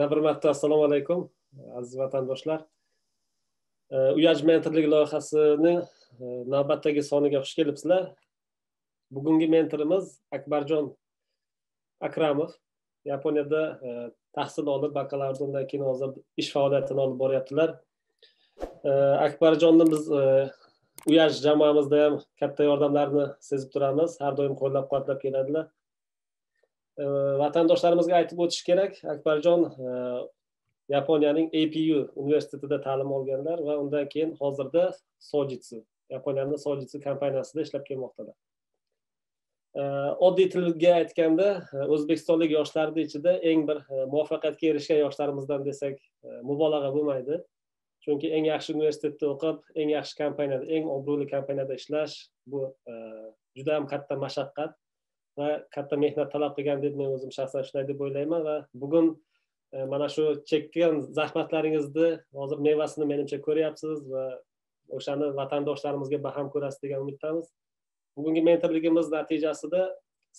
yana bir marta assalomu alaykum aziz vatandoshlar. Uyaj mentorlik loyihasini e, navbatdagi soniga xush kelibsizlar. Bugungi mentorimiz akbarjon akramov. Yaponiyada e, tahsil olib bakalavrdan keyin hozir ish faoliyatini olib boryaptilar. E, Akbarjonni biz uyash jamoamizda ham katta yordamlarini sezib turamiz. Har doim qo'llab quvvatlab keladilar vatandoshlarimizga aytib o'tish kerak akbarjon e, yaponiyaning apu universitetida ta'lim olganlar va undan keyin hozirda sojitsu yaponiyani sojitsu kompaniyasida ishlab kelmoqdalar. Oddiy tilga aytganda o'zbekistonlik yoshlarni ichida eng bir e, muvaffaqiyatga erishgan yoshlarimizdan desak e, mubolag'a bo'lmaydi. Chunki eng yaxshi universitetda o'qib eng yaxshi kompaniyada eng obro'li kompaniyada ishlash bu e, juda ham katta mashaqqat va katta mehnat talab qilgan deb men o'zim shaxsan shunday deb o'ylayman va bugun e, mana shu chekkan zahmatlaringizni hozir mevasini menimcha ko'ryapsiz va o'shani vatandoshlarimizga baham ko'rasiz degan umiddamiz. Bugungi mentorligimiz natijasida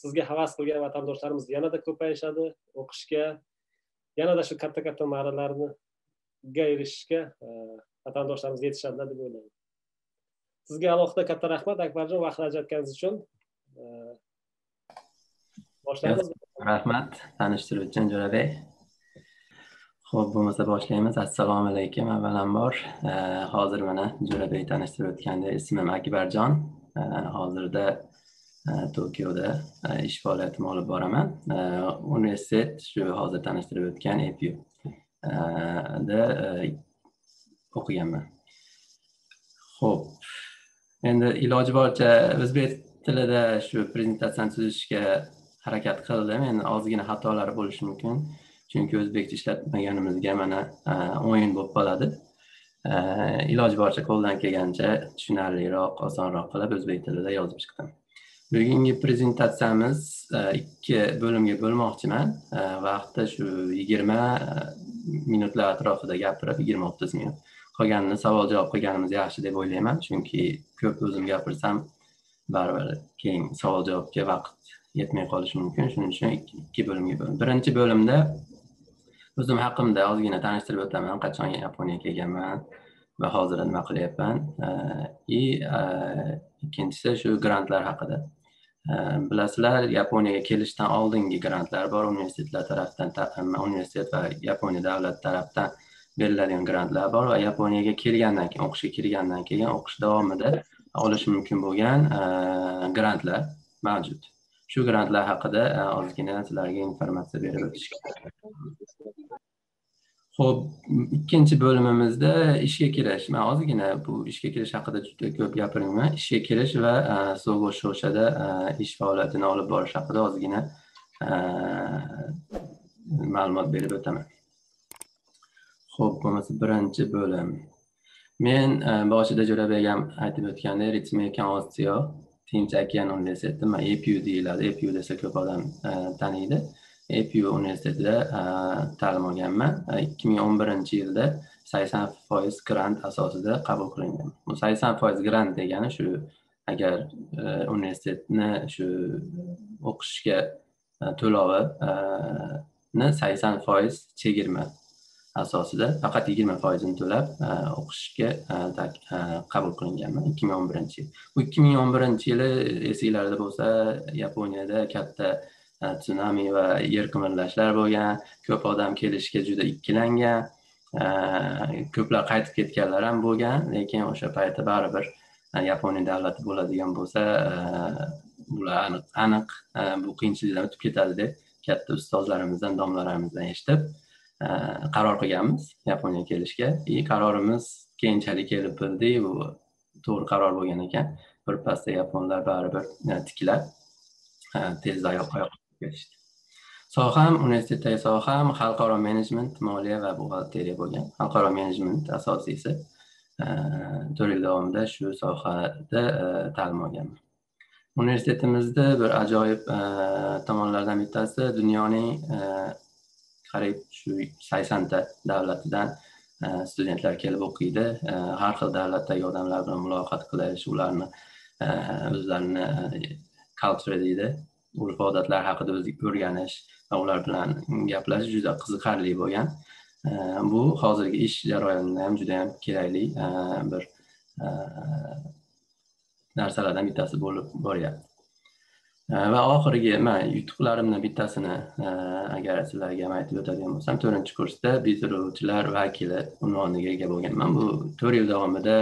sizga havas qilgan vatandoshlarimiz yanada ko'payishadi o'qishga yanada shu katta katta ga erishishga e, vatandoshlarimiz yetishadilar deb o'ylayman. Sizga alohida katta rahmat akbarjon vaqt ajratganingiz uchun. E, boshlaymiz. Rahmat tanishtirib uchun jo'rabek. Ho'p bo'lmasa boshlaymiz. Assalomu alaykum avvalambor. E, hozir mana jo'rabek tanishtirib o'tgandek ismim akbarjon. Hozirda tokioda ish faoliyatimni olib boraman. Universitet shu hozir tanishtirib o'tgan epu da e, o'qiganman ho'p endi iloji boricha o'zbek tilida shu prezentatsiyani tuzishga harakat qildim. Endi ozgina xatolar bo'lishi mumkin. Chunki o'zbekcha ishlatmaganimizga mana e, o'yin bo'lib qoladi. E, iloji boricha qo'ldan kelgancha tushunarliroq osonroq qilib o'zbek tilida yozib chiqdim. Bugungi prezentatsiyamiz ikki bo'limga bo'lmoqchiman. Vaqti shu yigirma minutlar atrofida gapirib yigirma o'ttiz minut qolganini savol javob qilganimiz yaxshi deb o'ylayman. Chunki ko'p o'zim gapirsam baribir keyin savol javobga vaqt yetmay qolishi mumkin. Shuning uchun ikki bo'limga bo'lim birinchi bo'limda o'zim haqimda ozgina tanishtirib o'taman qachon yaponiyaga kelganman va hozir nima qilyapman? И e, ikkinchisi shu grantlar haqida. Bilasizlar yaponiyaga kelishdan oldingi grantlar bor. Universitetlar tarafdan universitet va yaponiya davlati tarafdan beriladigan grantlar bor va yaponiyaga kelgandan keyin o'qishga kirgandan keyin o'qish davomida olish mumkin bo'lgan e, grantlar mavjud. Shu grantlar haqida e, ozgina sizlarga informatsiya berib o'tishga ho'p ikkinchi bo'limimizda ishga kirish man ozgina bu ishga kirish haqida juda ko'p gapirmayman ishga kirish va e, sogo shoshada e, ish faoliyatini olib borish haqida ozgina e, ma'lumot berib o'taman. Ho'p bo'lmasa birinchi bo'lim. Men e, boshida jo'rabek ham aytib o'tgandek ritmekan osiyo tinch okean universiteti epu deyiladi. Epu desa ko'p odam taniydi. Epu universitetida ta'lim olganman. E, ikki ming o'n birinchi yilda sakson foiz grant asosida qabul qilingan. Bu sakson foiz grant degani shu agar e, universitetni shu o'qishga e, to'lovini e, sakson foiz chegirma asosida faqat yigirma foizini to'lab o'qishga qabul qilinganman ikki ming o'n birinchi yil. Bu ikki ming o'n birinchi yili esinglarda bo'lsa yaponiyada katta tsunami va yer qimirlashlar bo'lgan ko'p odam kelishga juda ikkilangan ko'plar qaytib ketganlar ham bo'lgan lekin o'sha paytda baribir yaponiya davlati bo'ladigan bo'lsa bular aniq aniq bu qiyinchilikdan o'tib ketadi deb katta ustozlarimizdan domlalarimizdan eshitib qaror qilganmiz yaponiyaga kelishga. И qarorimiz keyinchalik kelib bildi bu to'g'ri qaror bo'lgan ekan. Birpasda yaponlar baribir e, tiklab e, tezda oyoqqa kelishdi soham universitetdagi soham xalqaro menejment moliya va buxgalteriya bo'lgan. Xalqaro menejment asosiysi e, to'rt yil davomida shu sohada e, ta'lim olganman universitetimizda bir ajoyib e, tomonlardan bittasi dunyoning qariyb shu saksonta davlatidan studentlar kelib o'qiydi. Har xil davlatdagi odamlar bilan muloqot qilish ularni o'zlarini culture deydi. Urf odatlar haqida o'rganish va ular bilan gaplashish juda qiziqarli bo'lgan. Bu hozirgi ish jarayonida ham judayam kerakli bir narsalardan bittasi bo'lib boryapti. Va oxirgi man yutuqlarimni bittasini agar sizlarga ham aytib o'tadigan bo'lsam to'rtinchi kursda bitiruvchilar vakili unvoniga ega bo'lganman. Bu to'rt yil davomida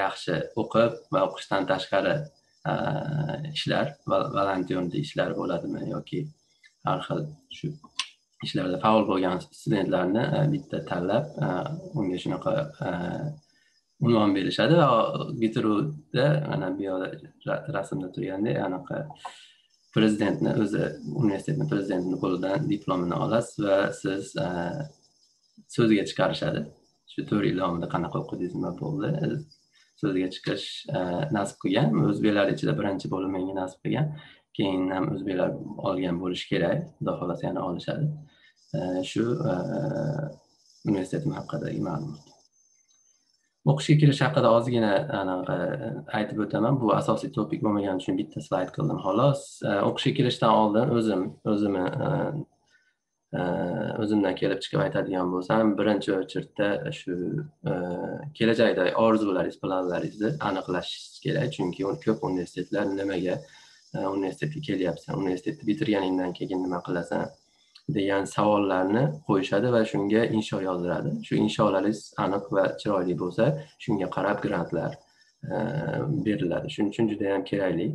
yaxshi o'qib va o'qishdan tashqari ishlar volontyorlik ishlar bo'ladimi yoki har xil shu ishlarda faol bo'lgan studentlarni bitta tanlab unga shunaqa unvon berishadi va bitiruvda mana bu yoqda rasmda turgandek anaqa prezidentni o'zi universitetni prezidentini qo'lidan diplomini olasiz va siz so'zga chiqarishadi. Shu to'rt yil davomida qanaqa o'qidingiz nima bo'ldi? So'zga chiqish e, nasib qilgan. O'zbeklar ichida birinchi bo'lib menga nasib qilgan. Keyin ham o'zbeklar olgan bo'lishi kerak. Xudo xohlasa yana olishadi. E, shu e, universitetim haqidagi ma'lumot. O'qishga kirish haqida ozgina anaqa aytib o'taman. Bu asosiy topik bo'lmagani uchun bitta slayd qildim. Xolos o'qishga kirishdan oldin o'zim o'zimni o'zimdan kelib chiqib aytadigan bo'lsam birinchi очередьda shu e, kelajakdagi orzularingiz planlaringizni aniqlashingiz kerak. Chunki ko'p universitetlar nimaga e, universitetga kelyapsan universitetni bitirganingdan keyin nima qilasan degan savollarni qo'yishadi va shunga insho yozdiradi. Shu insholaringiz aniq va chiroyli bo'lsa shunga qarab grantlar e, beriladi. Shuning uchun judayam kerakli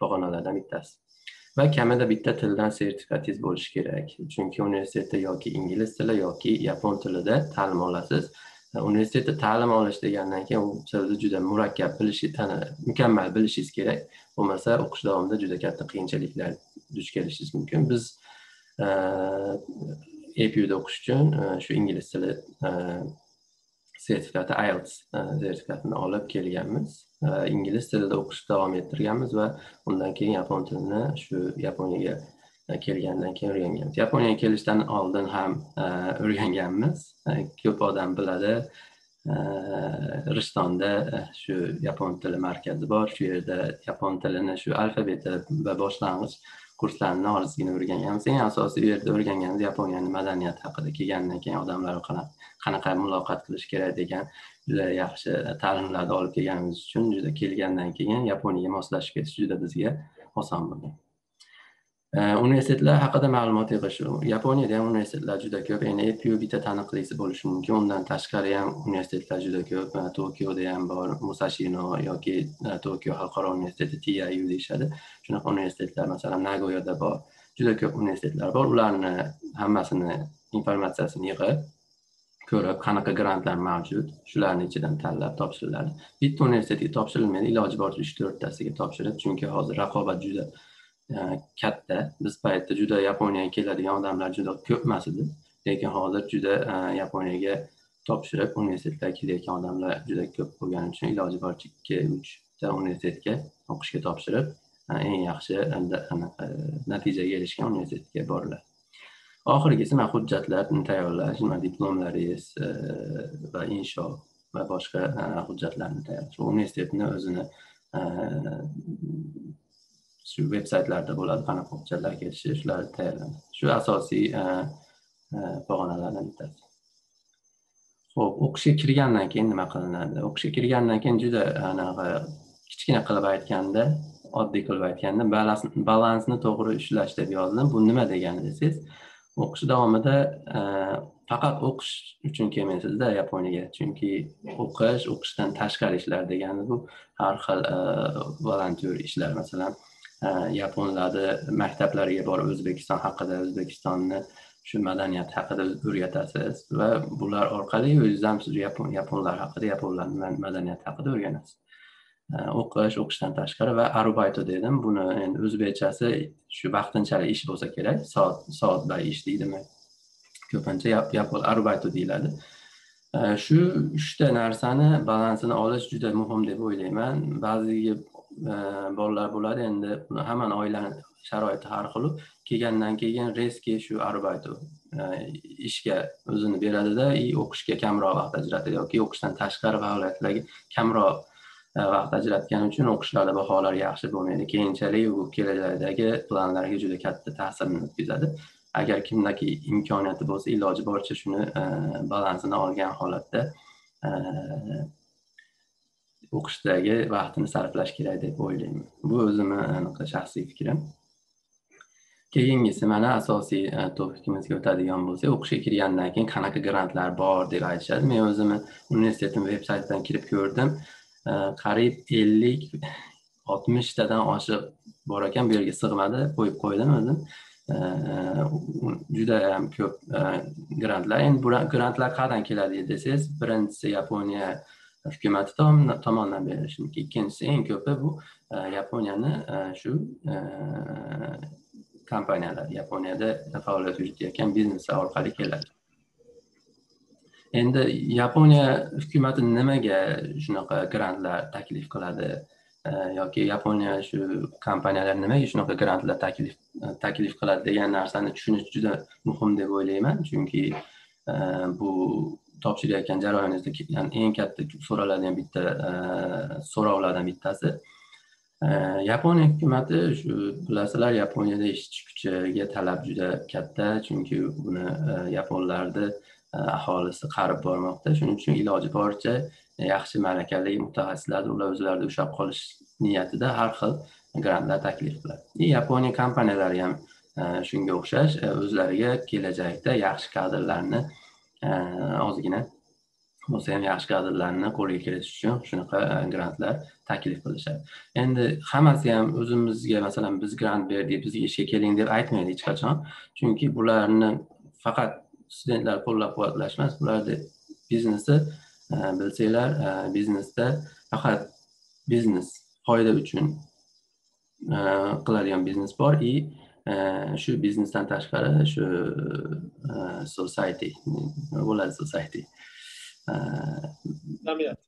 pog'onalardan bittasi. Va kamida bitta tildan sertifikatingiz bo'lishi kerak. Chunki universitetda yoki ingliz tili yoki yapon tilida ta'lim olasiz. E, universitetda ta'lim olish degandan keyin u tilni juda murakkab bilishi mukammal bilishingiz kerak. Bo'lmasa o'qish davomida juda katta qiyinchiliklar duch kelishingiz mumkin. Biz epuda o'qish uchun e, shu ingliz tili e, sertifikati ielts e, sertifikatini olib kelganmiz. E, ingliz tilida o'qishni davom ettirganmiz va undan keyin yapon tilini shu yaponiyaga e, kelgandan keyin o'rganganmiz. Yaponiyaga kelishdan oldin ham o'rganganmiz. Ko'p odam biladi rishtonda shu yapon tili markazi bor. Shu yerda yapon tilini shu alfabeti va boshlang'ich kurslarni ozgina o'rganganmiz eng asosiy u yerda o'rganganimiz yaponiyani madaniyati haqida kelgandan keyin odamlar qanaqa muloqot qilish kerak degan juda yaxshi ta'limlarni olib kelganimiz uchun juda kelgandan keyin yaponiyaga moslashib ketish juda bizga oson bo'lgan. Universitetlar haqida ma'lumot yig'ish yaponiyada ham universitetlar juda ko'p endi epu bitta taniqlisi bo'lishi mumkin. Undan tashqari ham universitetlar juda ko'p tokioda ham bor musashino yoki e, tokio xalqaro universiteti tiu deyishadi. Shunaqa universitetlar masalan nagoyada bor juda ko'p universitetlar bor. Ularni hammasini informatsiyasini yig'ib ko'rib qanaqa grantlar mavjud shularni ichidan tanlab topshiriladi bitta universitetga topshirilmaydi iloji boricha uch to'rttasiga topshirib chunki hozir raqobat juda katta. Biz paytda juda yaponiyaga keladigan odamlar juda ko'p emas edi. Lekin hozir juda e, yaponiyaga topshirib universitetlarga kelayotgan odamlar juda ko'p bo'lgani uchun iloji boricha ikki uchta universitetga o'qishga topshirib e, eng yaxshi e, natijaga erishgan universitetga boriladi oxirgisi mana hujjatlarni tayyorlash diplomlaringiz va insho va boshqa hujjatlarni tayyorlash. Universitetni o'zini shu veb saytlarda bo'ladi qanaqa hujjatlar kelishi shular tayyorlanadi. Shu asosiy e, e, pog'onalardan bittasi. Ho'p o'qishga kirgandan keyin nima qilinadi? O'qishga kirgandan keyin juda e, anaqa kichkina qilib aytganda oddiy qilib aytganda balansni to'g'ri ushlash deb yozdim. Bu nima degani desangiz o'qish davomida faqat o'qish uchun kelmaysizda yaponiyaga. Chunki o'qish o'qishdan tashqari ishlar degani bu har xil volontyor ishlar. Masalan yaponlarni maktablariga borib o'zbekiston haqida o'zbekistonni shu madaniyat haqida o'rgatasiz va bular orqali o'zingiz ham siz yaponlar haqida yaponlarni madaniyati haqida o'rganasiz o'qish o'qishdan tashqari va arubayto dedim buni endi o'zbekchasi shu vaqtinchalik ish bo'lsa kerak soat soat bay ish deydimi ko'pincha yapon arubayto deyiladi shu uchta narsani balansini olish juda muhim deb o'ylayman ba'ziga bolalar bo'ladi. Endi hammani oilani sharoiti har xil kelgandan keyin reski shu arbayto ishga o'zini beradida и o'qishga kamroq vaqt ajratadi yoki o'qishdan tashqari faoliyatlarga kamroq vaqt ajratgani uchun o'qishlarda baholar yaxshi bo'lmaydi. Keyinchalik u kelajakdagi planlarga juda katta ta'sirini o'tkazadi. Agar kimdaki imkoniyati bo'lsa iloji boricha shuni balansini olgan holatda o'qishdagi vaqtini sarflash kerak deb o'ylayman. Bu o'zimni anaqa shaxsiy fikrim. Keyingisi mana asosiy e, topikimizga o'tadigan bo'lsak o'qishga kirgandan keyin qanaqa grantlar bor deb aytishadi. Men o'zimni universitetim veb saytidan kirib ko'rdim. E, qariyb ellik oltmishtadan oshiq bor ekan bu yerga sig'madi qo'yib qo'ydim o'zim. E, Judayam ko'p grantlar. Endi bu grantlar qayerdan keladi desangiz birinchisi yaponiya hukumati tomonidan berilishi mumkin ikkinchisi eng ko'pi bu yaponiyani shu kompaniyalar yaponiyada faoliyat yuritayotgan bizneslar orqali keladi endi yaponiya hukumati nimaga shunaqa grantlar taklif qiladi yoki yaponiya shu kompaniyalar nimaga shunaqa grantlar taklif taklif qiladi degan narsani tushunish juda muhim deb o'ylayman chunki bu topshirayotgan jarayoningizda yani eng katta so'raladigan bitta e, so'rovlardan bittasi e, yaponiya hukumati shu bilasizlar yaponiyada ishchi kuchiga talab juda katta chunki buni e, yaponlarni e, aholisi qarib bormoqda. Shuning uchun iloji boricha e, yaxshi malakali mutaxassislarni ular o'zlarida ushlab qolish niyatida har xil grantlar taklif qiladi. Yaponiya kompaniyalari ham shunga o'xshash o'zlariga kelajakda yaxshi kadrlarni e, ozgina. Bo'lsa ham yaxshi kadrlarni qo'lga kiritish uchun shunaqa e, grantlar taklif qilishadi. Endi hammasi ham o'zimizga masalan biz grant berdik bizga ishga keling deb aytmaydi hech qachon. Chunki bularni faqat studentlar qo'llab quvvatlash emas bularni biznesni e, bilsanglar e, biznesda faqat biznes foyda uchun qiladigan biznes bor. И shu biznesdan tashqari shu society nima bo'ladi society. Jamiyat.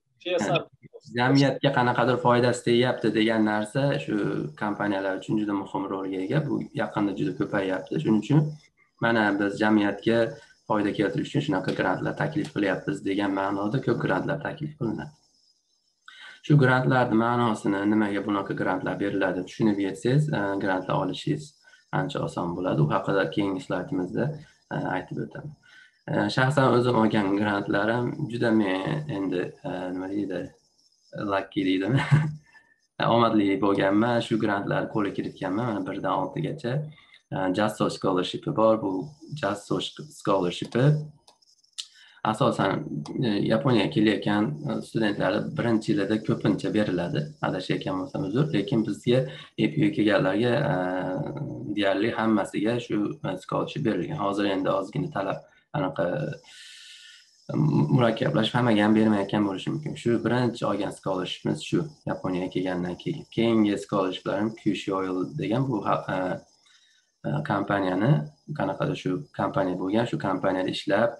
jamiyatga qanaqadir foydasi tegyapti degan narsa shu kompaniyalar uchun juda muhim rolga ega. Bu yaqinda juda ko'payyapti shuning uchun mana biz jamiyatga foyda keltirish uchun shunaqa grantlar taklif qilyapmiz degan ma'noda ko'p grantlar taklif qilinadi. Shu grantlarni ma'nosini nimaga bunaqa grantlar beriladi tushunib yetsangiz e, grantlar olishingiz ancha oson bo'ladi. U haqida keyingi slaydimizda e, aytib o'taman. E, shaxsan o'zim olgan grantlarim juda men endi e, nima deydi lakki deydimi? Omadli bo'lganman shu grantlarni qo'lga kiritganman mana birdan oltigacha. Jasso scholarshipi bor. Bu jasso scholarshipi asosan yaponiyaga kelayotgan studentlarga studentlarni birinchi yilida ko'pincha beriladi. Adashayotgan bo'lsam uzr lekin bizga epuga kelganlarga deyarli hammasiga shu e, scholarship berilgan hozir endi ozgina talab anaqa e, murakkablashib hammaga ham bermayotgan bo'lishi mumkin. Shu birinchi olgan scholarshipimiz shu yaponiyaga kelgandan keyin. Keyingi scholarshiplarimiz qshoil degan bu e, kompaniyani qanaqadir shu kompaniya bo'lgan shu kompaniyada ishlab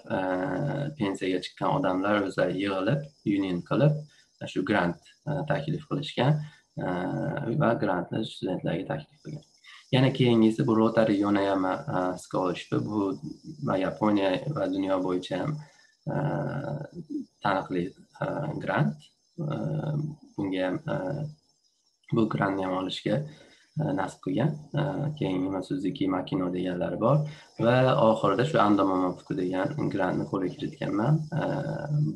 pensiyaga chiqqan odamlar o'zlari yig'ilib union qilib shu grant taklif qilishgan va grantni studentlarga taklif qilgan. Yana keyingisi bu rotary yonayama scholarship bu yaponiya va dunyo bo'yicha ham taniqli grant bunga ham bu grantni ham olishga nasib qilgan. Keyin suzuki makino deganlari bor va oxirida shu andomomofuku degan grantni qo'lga kiritganman.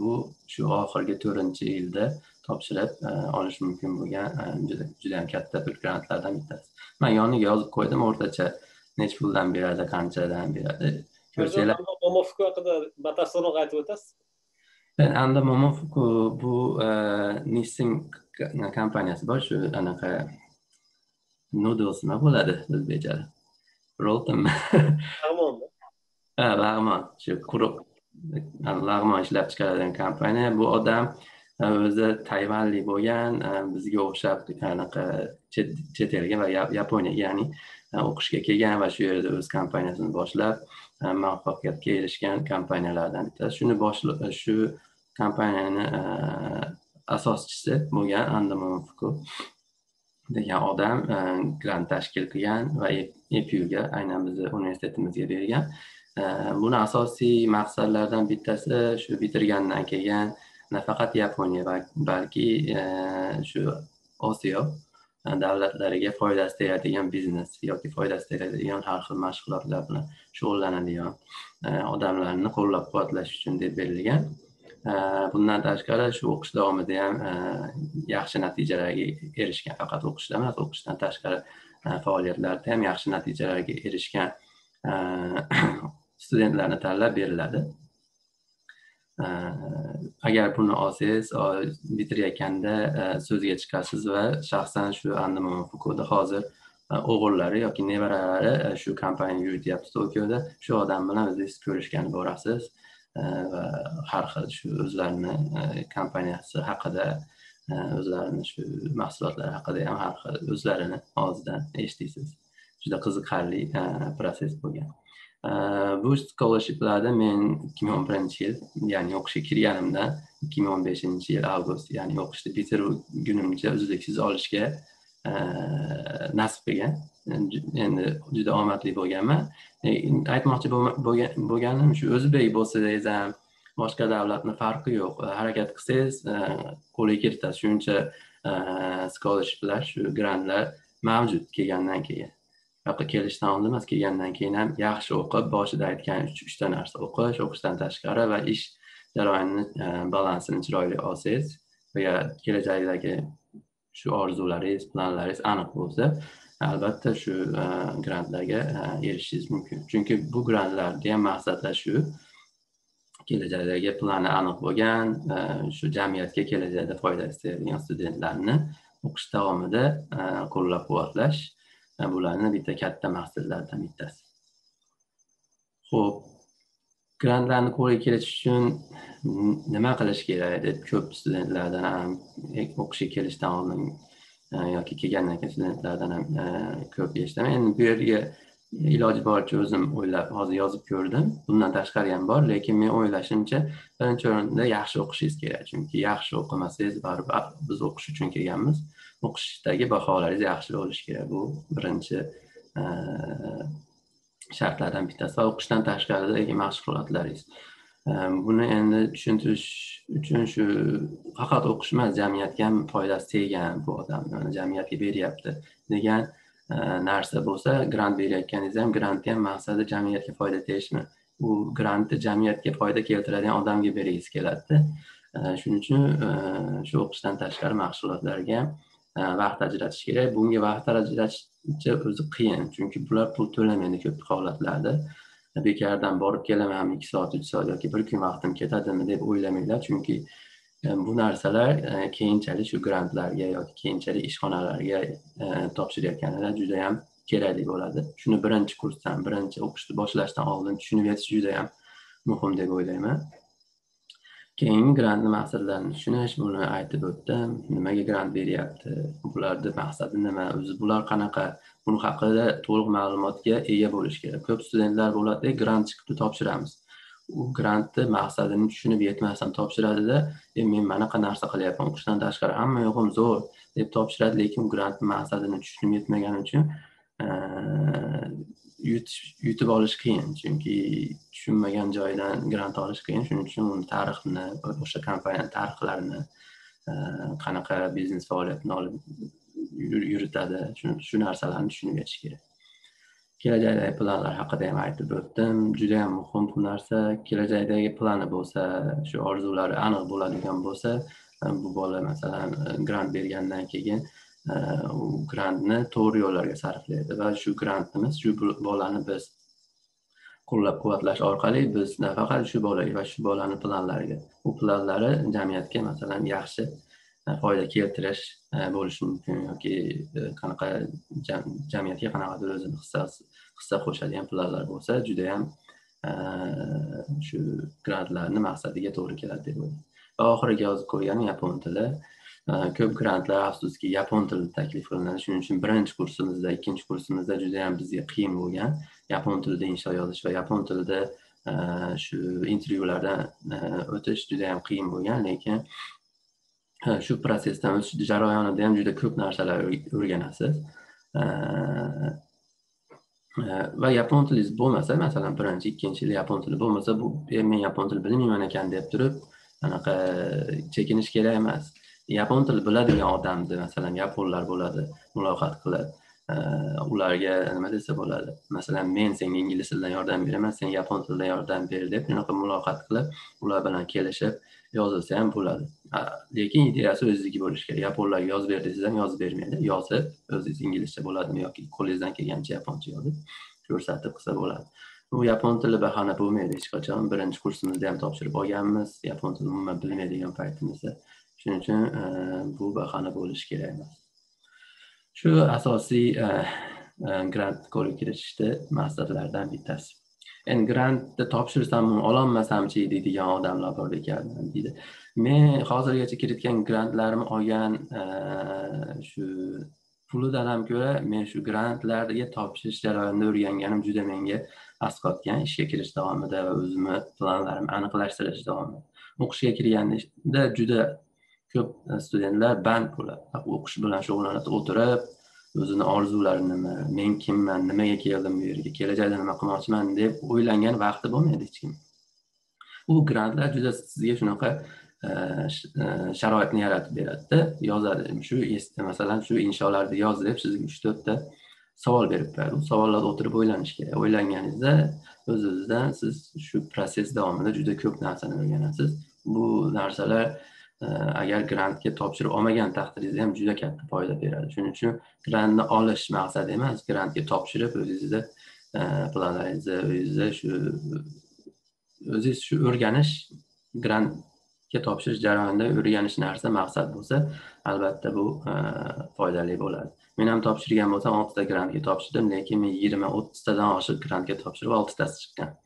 Bu shu oxirgi to'rtinchi yilda topshirib olish mumkin bo'lgan juda judayam katta bir grantlardan bittasi. Man yoniga yozib qo'ydim o'rtacha necha puldan beradi qanchadan beradi ko'rsanglar momofuku haqida batafsilroq aytib o'tasiz anda momofuku bu nissin kompaniyasi bor shu anaqa noodles nima bo'ladi o'zbekchada roltonmi lag'mon ha lag'mon shu quruq lag'mon ishlab chiqaradigan kompaniya bu odam o'zi tayvanlik bo'lgan bizga o'xshab anaqa chet elga va yaponiyaga ya'ni o'qishga kelgan va shu yerda o'z kompaniyasini boshlab muvaffaqiyatga erishgan kompaniyalardan bittasi shuni shu kompaniyani asoschisi bo'lgan andamon fuku degan odam grant tashkil qilgan va epuga aynan bizni universitetimizga bergan. Buni asosiy maqsadlaridan bittasi shu bitirgandan keyin nafaqat yaponiya balki e, shu osiyo e, davlatlariga foydasi tegadigan biznes yoki foydasi tegadigan har xil mashg'ulotlar bilan shug'ullanadigan e, odamlarni qo'llab quvvatlash uchun deb berilgan. Bundan tashqari shu o'qish davomida ham yaxshi natijalarga erishgan faqat o'qishda emas o'qishdan tashqari faoliyatlarda ham yaxshi natijalarga erishgan studentlarni tanlab beriladi. Agar buni olsangiz bitirayotganda so'zga chiqasiz va shaxsan shu andamon fukuda hozir o'g'illari yoki nevaralari э, shu kompaniyani yurityapti tokioda shu odam bilan o'zingiz ko'rishgani borasiz. Э, va har xil shu o'zlarini э, kompaniyasi haqida o'zlarini shu mahsulotlari haqida ham har xil o'zlarini og'zidan eshitasiz juda qiziqarli protsess bo'lgan. Bu scholarshiplarda men ikki ming o'n birinchi yil ya'ni o'qishga kirganimda ikki ming o'n beshinchi yil avgust ya'ni o'qishni bitirgunimcha uzluksiz olishga nasib qilgan. Endi juda omadli bo'lganman. E, aytmoqchi bo'lganim shu o'zbek bo'lsangiz ham boshqa davlatni farqi yo'q. Harakat qilsangiz e, qo'lga kiritasiz. Shuncha e, scholarshiplar shu grantlar mavjud kelgandan keyin. Yoqqa kelishdan oldin emas kelgandan keyin ham yaxshi o'qib boshida aytgan uchta narsa o'qish o'qishdan tashqari va ish jarayonini e, balansini chiroyli olsangiz va kelajakdagi shu orzularingiz planlaringiz aniq bo'lsa albatta shu e, grantlarga e, erishishingiz mumkin. Chunki bu grantlarni ham maqsadlar shu. Kelajakdagi plani aniq bo'lgan shu jamiyatga kelajakda foydasi tegadigan studentlarni o'qish davomida qo'llab quvvatlash bularni bitta katta maqsadlardan bittasi. Ho'p grantlarni qo'lga kiritish uchun nima qilish kerak deb ko'p studentlardan ham e, o'qishga kelishdan oldin e, yoki kelgandan keyin studentlardan ham e, ko'p eshitaman endi bu yerga iloji boricha o'zim o'ylab hozir yozib ko'rdim. Bundan tashqari ham bor lekin men o'ylashimcha birinchi o'rinda yaxshi o'qishingiz kerak. Chunki yaxshi o'qimasangiz baribir biz o'qish uchun kelganmiz. O'qishdagi baholaringiz yaxshi bo'lishi kerak. Bu birinchi e, shartlardan bittasi va o'qishdan tashqaridagi mashg'ulotlaringiz e, buni endi tushuntirish uchun shu faqat o'qish emas jamiyatga ham foydasi tegan bu odamni jamiyatga beryapti degan e, narsa bo'lsa grant berayotganingiz ham grantni ham maqsadi jamiyatga foyda tegishmi? U grantni jamiyatga foyda keltiradigan odamga bergingiz keladida. Shuning uchun shu o'qishdan tashqari mashg'ulotlarga ham vaqt ajratish kerak. Bunga vaqt ajratishni o'zi qiyin chunki bular pul to'lamaydi ko'p holatlarda. Bekardan borib kelaman ikki soat uch soat yoki bir kun vaqtim ketadimi deb o'ylamanglar chunki bu narsalar keyinchalik shu grantlarga yoki keyinchalik ishxonalarga topshirayotganida judayam kerakli bo'ladi. Shuni birinchi kursdan birinchi o'qishni boshlashdan oldin tushunib yetish judayam muhim deb o'ylayman. Keyingi grantni maqsadlarini tushunish buni aytib o'tdim. Nimaga grant beryapti? Bularni maqsadi nima? O'zi bular qanaqa? Buni haqida to'liq ma'lumotga ega bo'lish kerak. Ko'p studentlar bo'ladi grant chiqibdi topshiramiz. U grantni maqsadini tushunib yetmasdan topshiradida e men manaqa narsa qilyapman o'qishdan tashqari hamma yo'g'im zo'r deb topshiradi. Lekin grantni maqsadini tushunib yetmagani uchun yutib olish qiyin. Chunki tushunmagan joydan grant olish qiyin. Shuning uchun uni tarixini o'sha kompaniyani tarixlarini e, qanaqa biznes faoliyatini olib yuritadi. Shu narsalarni tushunib yetish kerak. Kelajakdagi planlar haqida ham aytib o'tdim. Juda yam muhim bu narsa. Kelajakdagi plani bo'lsa shu orzulari aniq bo'ladigan bo'lsa bu bola masalan e, grant bergandan keyin u grantni to'g'ri yo'llarga sarflaydi va shu grantimiz shu bolani biz qo'llab quvvatlash orqali biz nafaqat shu bolaga va shu bolani planlariga u planlari jamiyatga masalan yaxshi e, foyda keltirish e, bo'lishi mumkin yoki e, qanaqa jamiyatga qanaqadir o'zini hissasi hissa qo'shadigan planlar bo'lsa judayam shu grantlarni maqsadiga to'g'ri keladi deb o'ylayman va oxiriga yozib qo'yganim yapon tili ko'p grantlar afsuski yapon tilida taklif qilinadi. Shuning uchun birinchi kursimizda ikkinchi kursimizda juda yam bizga qiyin bo'lgan yapon tilida insho yozish va yapon tilida e, shu intervyulardan e, o'tish juda yam qiyin bo'lgan. Lekin e, shu protsessdan o'tish jarayonida ham juda ko'p narsalar o'rganasiz. Va yapon tilingiz bo'lmasa masalan birinchi ikkinchi yil yapon tili bo'lmasa bu men yapon tili bilmayman ekan deb turib anaqa chekinish kerak emas. Yapon tili biladigan odamni masalan yaponlar bo'ladi muloqot qilib ularga nima desa bo'ladi. Masalan men senga ingliz tilidan yordam beraman sen yapon tilidan yordam ber deb shunaqa muloqot qilib ular bilan kelishib yozilsa ham bo'ladi. Lekin ideyasi o'zizniki bo'lishi kerak. Yaponlarga yozib ber desangiz ham yozib bermaydi. Yozib o'zingiz inglizcha bo'ladimi yoki qo'lingizdan kelgancha yaponcha yozib ko'rsatib qilsa bo'ladi. Bu yapon tili bahona bo'lmaydi hech qachon. Birinchi kursimizda ham topshirib olganmiz. Yapon tilini umuman bilmaydigan paytimizda. Shuning uchun e, bu bahona bo'lishi kerak emas shu asosiy e, e, grant qo'lga kiritishni maqsadlaridan bittasi. Endi grantni topshirsam ololmasamchi deydigan odamlar bor ekan deydi. Men hozirgacha kiritgan grantlarimni olgan shu pulidan ham ko'ra men shu grantlarga topshirish jarayonida o'rganganim juda menga asqotgan ishga kirish davomida va o'zimni planlarimni aniqlashtirish davomida. O'qishga kirganda juda ko'p e, studentlar band bo'ladi o'qish bilan shug'ullanib o'tirib o'zini orzulari nima men kimman nimaga keldim bu yerga kelajakda nima qilmoqchiman deb o'ylangan vaqti bo'lmaydi hech kim. U grantlar juda sizga shunaqa e, e, sharoitni yaratib beradida yozadi shu masalan shu insholarni yoz deb sizga uch to'rtta savol berib qo'yadi u savollarga o'tirib o'ylanish kerak. O'ylanganingizda o'z o'zidan siz shu protsess davomida juda ko'p narsani o'rganasiz. Bu narsalar agar grantga topshirib olmagan taqdiringizda ham juda katta foyda beradi. Shuning uchun grantni olish maqsad emas grantga topshirib o'zingizni planlaringizni o'zingizni shu o'zingiz shu o'rganish grantga topshirish jarayonida o'rganish narsa maqsad bo'lsa albatta bu foydali bo'ladi. Men ham topshirgan bo'lsam oltita grantga topshirdim lekin men yigirma o'ttiztadan oshiq grantga topshirib oltitasi chiqqan.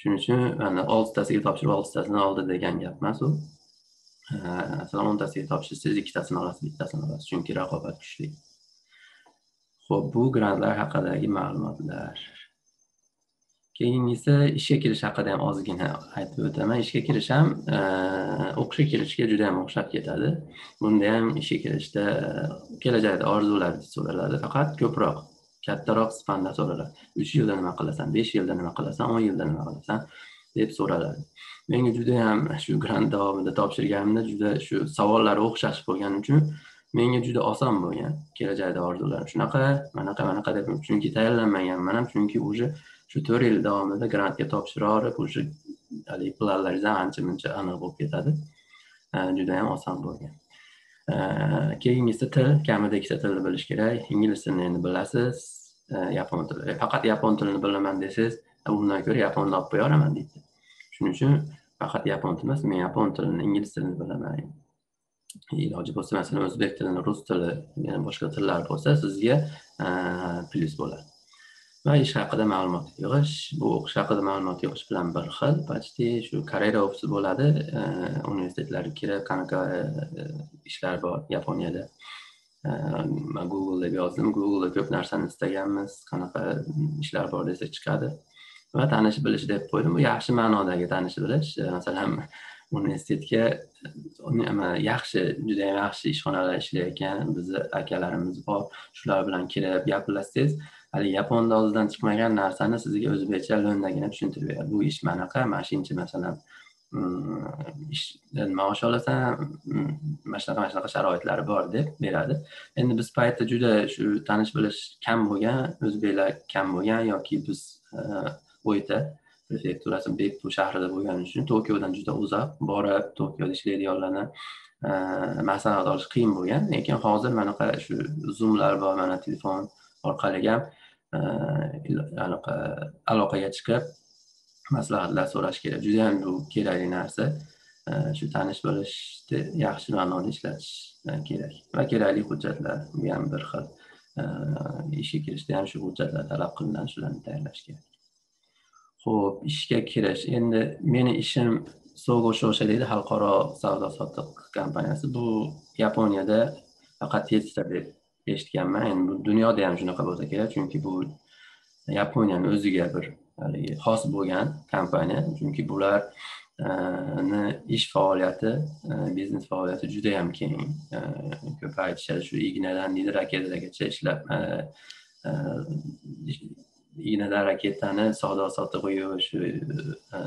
Shuning uchun oltitasiga topshirib oltitasini oldi degan gap emas u. masalan o'ntasiga topshirsangiz ikkitasini olasiz bittasini olasiz chunki raqobat kuchli ho'p bu grantlar haqidagi ma'lumotlar keyingisi ishga kirish haqida ham ozgina aytib o'taman ishga kirish ham o'qishga kirishga juda ham o'xshab ketadi bunda ham ishga kirishda kelajakda orzular so'raladi faqat ko'proq kattaroq spanda so'raladi uch yilda nima qilasan besh yilda nima qilasan o'n yilda nima qilasan deb so'raladi menga juda ham shu grant davomida topshirganimda juda shu savollar o'xshash bo'lgani uchun menga juda oson bo'lgan kelajakda orzularim shunaqa manaqa manaqa deb chunki tayyorlanmaganman ham chunki уже shu to'rt yil davomida grantga topshirib уже haligi planlaringiz ancha muncha aniq bo'lib ketadi. Juda ham oson bo'lgan. Keyingisi til kamida ikkita tilni bilish kerak. Ingliz tilini endi bilasiz. Yapon tili faqat yapon tilini bilaman desangiz undan ko'ra yaponni olib qo'yaveraman deydi. Shuning uchun faqat yapon tili emas men yapon tilini ingliz tilini bilaman iloji bo'lsa masalan o'zbek tilini rus tili yana boshqa tillar bo'lsa sizga plyus bo'ladi va ish haqida ma'lumot yig'ish bu o'qish haqida ma'lumot yig'ish bilan bir xil почти shu karera ofisi bo'ladi universitetlarga kirib qanaqa ishlar bor yaponiyada man google deb yozdim googleda ko'p narsani istaganmiz qanaqa ishlar bor desa chiqadi va tanish bilish deb qo'ydim. Bu yaxshi ma'nodagi tanish bilish. Masalan universitetga yaxshi juda yam yaxshi ishxonalar ishlayotgan bizni akalarimiz bor. Shular bilan kirib gaplashsangiz haligi yaponni og'zidan chiqmagan narsani sizga o'zbekcha lo'ndagina tushuntirib beradi. Bu ish manaqa? Mana shuncha masalan mm, ishdan maosh olasan mm, mana shunaqa mana shunaqa sharoitlari bor deb beradi. Endi biz paytda juda shu tanish bilish kam bo'lgan o'zbeklar kam bo'lgan yoki biz e, o'yta prefekturasi bektu shahrida bo'lgani uchun tokiodan juda uzoq borib tokioda ishlaydiganlarni maslahat olish qiyin bo'lgan. Lekin hozir manaqa shu zoomlar bor mana telefon orqali ham anaqa aloqaga chiqib maslahatlar so'rash kerak. Juda yam bu kerakli narsa. Shu tanish bilishni yaxshi ma'noda ishlatish kerak va kerakli hujjatlar bu ham bir xil ishga kirishda ham shu hujjatlar talab qilinadi shularni tayyorlash kerak. Xo'p, ishga kirish. Endi meni ishim Sogo Shosha deydi, xalqaro savdo sotiq kompaniyasi. Bu Yaponiyada faqat yettita deb eshitganman. Endi bu dunyoda ham shunaqa bo'lsa kerak, chunki bu Yaponiyani o'ziga bir xos bo'lgan kompaniya, chunki bularni ish faoliyati, biznes faoliyati juda ham keng. Ko'p aytishadi shu ignadan deydi raketagacha ishlab ignada raketani savdo sotiq qo'yish e,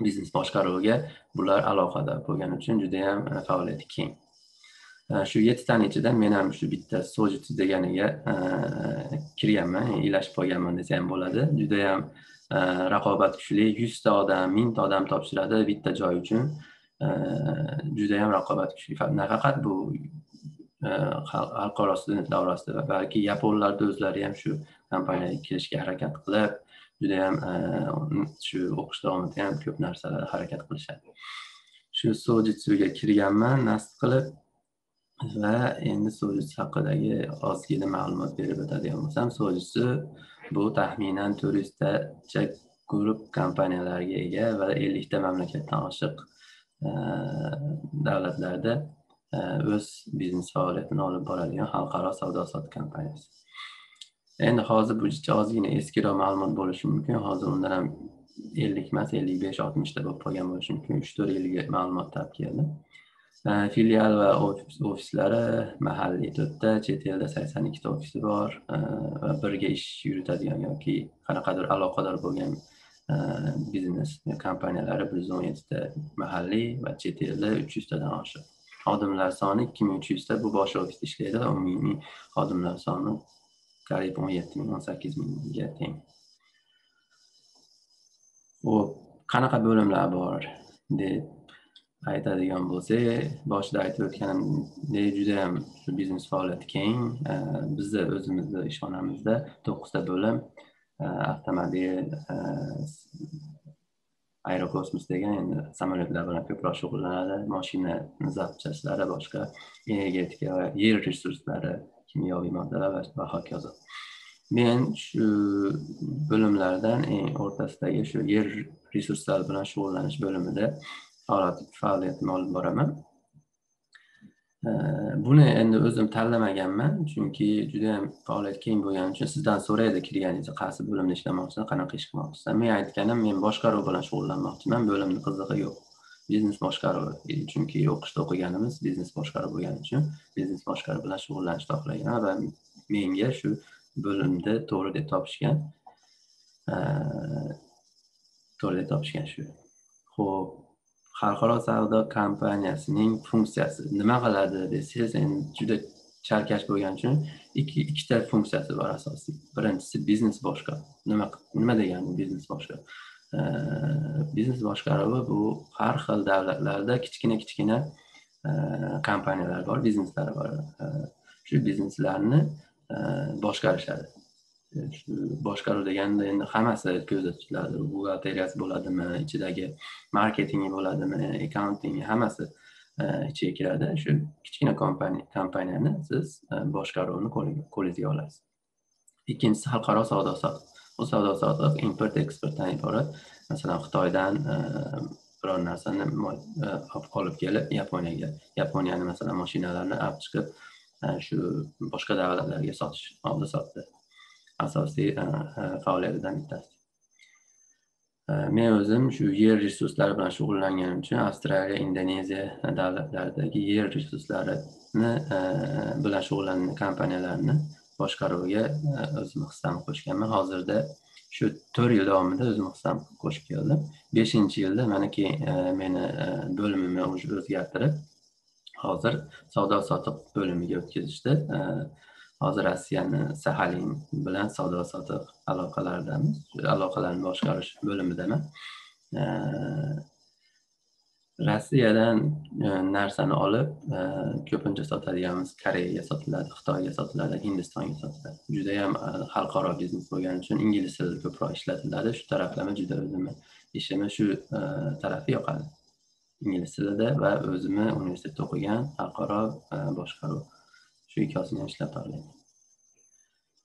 biznes boshqaruviga bular aloqada bo'lgani uchun judayam e, faoliyati keng. E, shu yettitani ichidan men ham shu bitta sojit deganiga kirganman ilashib qolganman desa ham bo'ladi. Judayam raqobat kuchli yuzta odam mingta odam topshiradi bitta joy uchun. Judayam raqobat kuchli. Nafaqat bu xalqaro student davrasida balki yaponlarni o'zlari ham shu kompaniyaga kirishga harakat qilib judayam shu o'qish davomida ham ko'p narsalar harakat qilishadi. Shu sojitsuga kirganman nasib qilib va endi sojitsu haqidagi ozgina ma'lumot berib o'tadigan bo'lsam sojitsu bu taxminan to'rt yuztacha guruh kompaniyalarga ega va ellikta mamlakatdan oshiq davlatlarda o'z biznes faoliyatini olib boradigan xalqaro savdo sotiq kompaniyasi. Endi hozir bu ozgina eskiroq ma'lumot bo'lishi mumkin. Hozir undan ham ellik emas ellik besh oltmishta bo'lib qolgan bo'lishi mumkin. Uch to'rt yilga ma'lumot topib keldi. Filial va ofislari mahalliy to'rtta chet elda sakson ikkita ofisi bor. Va birga ish yuritadigan yoki qanaqadir aloqador bo'lgan biznes kompaniyalari bir yuz o'n yettita mahalliy va chet elda uch yuztadan oshiq xodimlar soni ikki ming uch yuzta bu bosh ofisda ishlaydi umumiy xodimlar soni qariyb o'n yetti ming o'n sakkiz mingga teng. Ho'p qanaqa bo'limlar bor deb aytadigan bo'lsak boshida aytib o'tganimdek judayam shu biznes faoliyati keng. Bizni o'zimizni ishxonamizda to'qqizta bo'lim avtomobil aerokosmos degan endi samolyotlar bilan ko'proq shug'ullanadi mashina zapchastlari boshqa energetika va yer resurslari kimyoviy moddalar va hokazo. Men shu bo'limlardan eng o'rtasidagi shu yer resurslari bilan shug'ullanish bo'limida faoliyatimni olib boraman. Buni endi o'zim tanlamaganman chunki judayam faoliyat keng bo'lgani uchun sizdan so'raydi kirganingizda qaysi bo'limda ishlamoqchisan qanaqa ish qilmoqchisan men aytganim men boshqaruv bilan shug'ullanmoqchiman bo'limni qizig'i yo'q. Biznes boshqaruvi chunki o'qishda o'qiganimiz biznes boshqaruv bo'lgani uchun biznes boshqaruv bilan shug'ullanishni xohlagan va menga shu bo'limni to'g'ri deb topishgan to'g'ri deb topishgan shu. Ho'p xalqaro savdo kompaniyasining funksiyasi. Nima qiladi desangiz endi juda chalkash bo'lgani uchun ikki ikkita funksiyasi bor asosiy birinchisi biznes boshqaruv nima nima degani biznes boshqaruv biznes boshqaruvi bu har xil davlatlarda kichkina kichkina kompaniyalar bor bizneslar bor. Shu bizneslarni boshqarishadi. Boshqaruv deganda endi hammasi ko'zda tutiladi buxgalteriyasi bo'ladimi ichidagi marketingi bo'ladimi accountingi hammasi e, ichiga kiradi. Shu kichkina kompaniyani siz e, boshqaruvni qo'lingizga olasiz. Ikkinchisi xalqaro savdo sotiq bu savdo sotiq import eksportdan iborat. Masalan xitoydan e, biror narsani olib kelib yaponiyaga yaponiyani masalan mashinalarini olib chiqib shu boshqa davlatlarga sotish oldi sotdi asosiy e, e, faoliyatidan bittasi. E, men o'zim shu yer resurslari bilan shug'ullanganim uchun avstraliya indoneziya davlatlaridagi yer resurslarini bilan shug'ullangan kompaniyalarni boshqaruviga o'zimni hissamni qo'shganman. Hozirda shu to'rt yil davomida o'zimni hissamni qo'shib keldim. Beshinchi yilda manaki meni bo'limimni o'zgartirib hozir savdo sotiq bo'limiga o'tkazishdi. Hozir rossiyani sahalin bilan savdo sotiq aloqalaridamiz aloqalarni boshqarish bo'limidaman rossiyadan e, narsani olib e, ko'pincha sotadiganimiz koreyaga sotiladi xitoyga sotiladi hindistonga sotiladi. Judayam e, xalqaro biznes bo'lgani uchun ingliz tili ko'proq ishlatiladi. Shu taraflama juda o'zimni ishimni shu tarafi yoqadi. Ingliz tilida va o'zimni universitetda o'qigan xalqaro boshqaruv. Shu ikkosini ham ishlab toplayman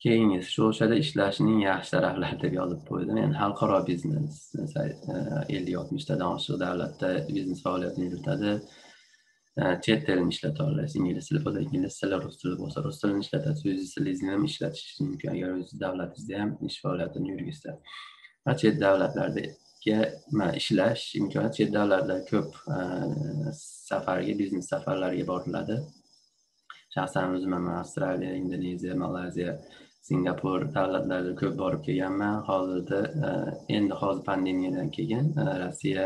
keyingisi shu o'shada ishlashning yaxshi taraflari deb yozib qo'ydim. Endi xalqaro biznes e, ellik oltmishtadan oshiq davlatda biznes faoliyatini yuritadi. E, chet tilini ishlata olasiz ingliz tili bo'lsa ingliz tili rus tili bo'lsa rus tilini ishlatasiz. O'zingiz tilingizni ham ishlatishingiz mumkin. Agar o'zizni davlatingizda ham ish faoliyatini yurgizsa. Va chet davlatlarda ishlash imkoniyati chet davlatlar ko'p e, safarga biznes safarlarga boriladi. Shaxsan o'zim ham avstraliya indoneziya malayziya singapur davlatlarida ko'p borib kelganman. Hozirda e, endi hozir pandemiyadan keyin e, rossiya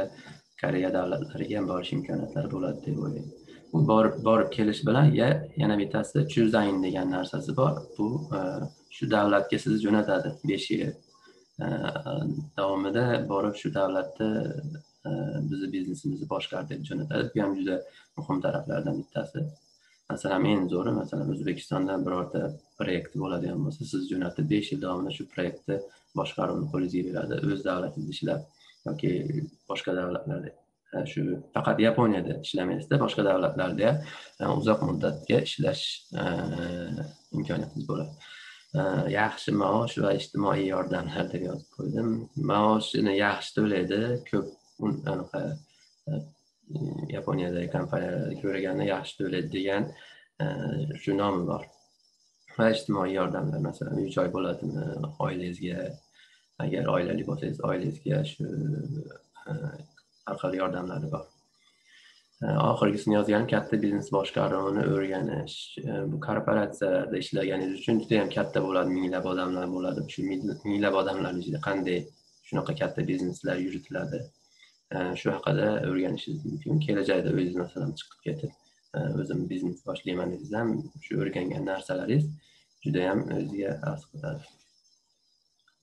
koreya davlatlariga ham borish imkoniyatlari bo'ladi deb o'ylayman. Bu borib borib kelish bilan ya yana bittasi chuzayn degan narsasi bor. Bu e, shu davlatga sizni jo'natadi besh yil davomida borib shu davlatda bizni biznesimizni boshqar deb jo'natadi. Bu ham juda muhim taraflardan bittasi. Masalan eng zo'ri masalan o'zbekistonda birorta proyekt bo'ladigan bo'lsa siz jo'natib besh yil davomida shu proyektni boshqaruvni qo'lingizga beradi o'z davlatingizda ishlab yoki boshqa davlatlarda e, shu faqat yaponiyada ishlamaysizda boshqa davlatlarda ham uzoq muddatga ishlash e, imkoniyatingiz bo'ladi. Yaxshi maosh va ijtimoiy yordamlar deb yozib qo'ydim. Maoshini yaxshi to'laydi ko'p anaqa yaponiyadagi kompaniyalarga ko'raganda yaxshi to'laydi degan e, shu nomi bor. Va ijtimoiy yordamlar masalan uy joy bo'ladimi oilangizga agar oilali bo'lsangiz oilangizga shu e, har xil yordamlari bor. E, Oxirgisini yozganim katta biznes boshqaruvini o'rganish bu korporatsiyalarda ishlaganingiz uchun juda yam katta bo'ladi minglab odamlar bo'ladi. Shu minglab odamlar ichida qanday shunaqa katta bizneslar yuritiladi? Shu haqida o'rganishingiz mumkin. Kelajakda o'zingiz masalan chiqib ketib e, o'zim biznes boshlayman desangiz ham shu o'rgangan narsalaringiz judayam o'ziga as qiladi.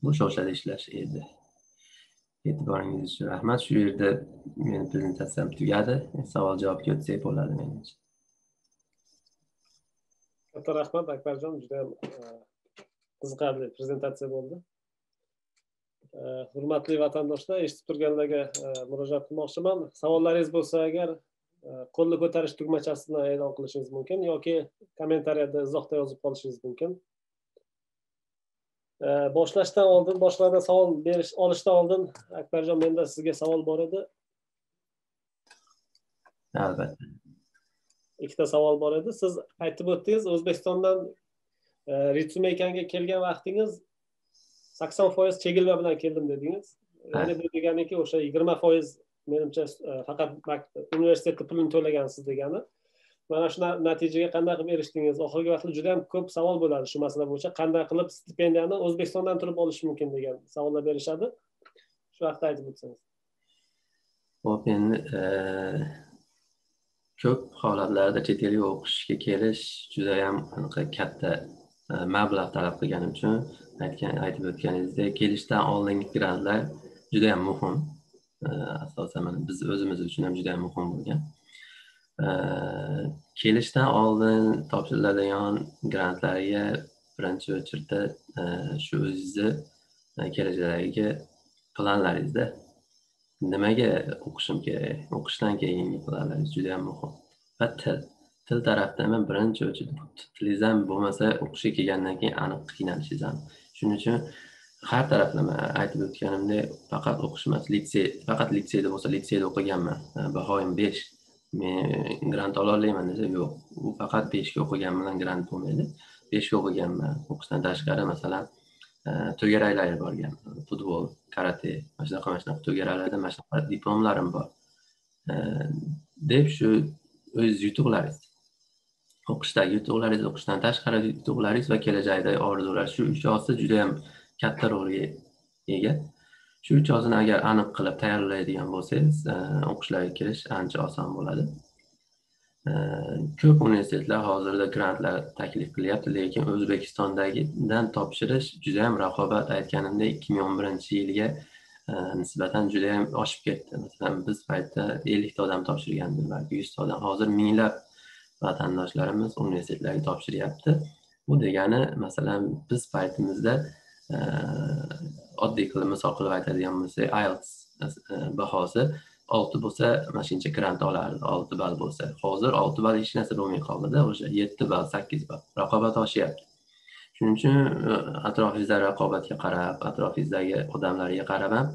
Bu shoshada ishlash edi. E'tiboringiz uchun rahmat. Shu yerda meni prezentatsiyam tugadi. Savol javobga o'tsak bo'ladi menimcha. Katta rahmat akbarjon. Judayam e, qiziqarli prezentatsiya bo'ldi. Hurmatli vatandoshlar eshitib turganlarga murojaat qilmoqchiman. Savollaringiz bo'lsa agar qo'lni ko'tarish tugmachasini e'lon qilishingiz mumkin yoki kommentariyada izohda yozib qolishingiz mumkin. Boshlashdan oldin boshqalardan savol berish olishdan oldin akbarjon menda sizga savol bor edi. Albatta. Ikkita savol bor edi. Siz aytib o'tdingiz o'zbekistondan ritsumekanga kelgan vaqtingiz sakson foiz chegirma bilan keldim dedingiz. Ya'ni bu deganiki o'sha yigirma foiz menimcha faqat universitetni pulini to'lagansiz degani. Mana shu natijaga qanday qilib erishdingiz? Oxirgi vaqtda juda yam ko'p savol bo'ladi shu masala bo'yicha. Qanday qilib stipendiyani o'zbekistondan turib olish mumkin degan savollar berishadi. Shu haqida aytib o'tsangiz. Hop endi ko'p holatlarda chet elga o'qishga kelish judayam anaqa katta Э, mablag' talab qilgani uchun aytgan aytib o'tganingizdek kelishdan oldingi grantlar juda yam muhim э, asosan mana biz o'zimiz uchun ham juda yam muhim bo'lgan. Э, kelishdan oldin topshiriladigan grantlarga birinchi o'chirda shu o'zingizni e, kelajakdagi planlaringizda nimaga o'qishim kerak? O'qishdan keyingi planlaringiz juda yam muhim. Va til. Til tarafda ham birinchi o'chirda tilingiz ham bo'lmasa o'qishga kelgandan keyin aniq qiynalishingiz aniq shuning uchun har taraflama aytib o'tganimdek faqat o'qish emas litsey faqat litseyda bo'lsa litseyda o'qiganman. E, bahoyim besh. Men grant ololmayman desa yo'q u faqat beshga o'qigan bilan grant bo'lmaydi. Beshga o'qiganman. O'qishdan tashqari masalan e, to'garaklarga borganman futbol karate mana shunaqa mana shunaqa to'garaklarda mana shunaqa diplomlarim bor. E, deb shu o'z yutuqlaringiz. O'qishdagi yutuqlaringiz o'qishdan tashqari yutuqlaringiz va kelajakdagi orzular. Shu uchosi juda yam katta rolga ega. Shu uchosini agar aniq qilib tayyorlaydigan bo'lsangiz e, o'qishlarga kirish ancha oson bo'ladi. E, ko'p universitetlar hozirda grantlar taklif qilyapti lekin o'zbekistondagidan topshirish juda yam raqobat aytganimdek ikki ming o'n birinchi yilga e, nisbatan juda yam oshib ketdi. Masalan biz paytda ellikta odam topshirgandi balki yuzta odam hozir minglab vatandoshlarimiz universitetlarga topshiryapti. Bu degani masalan biz paytimizda e, oddiy qilib misol qilib aytadigan bo'lsak ielts e, bahosi olti bo'lsa mana shuncha grant olardi olti ball bo'lsa. Hozir olti ball hech narsa bo'lmay qoldida o'sha yetti ball sakkiz ball raqobat oshyapti. Shuning uchun e, atrofingizdagi raqobatga qarab atrofingizdagi odamlarga qarab ham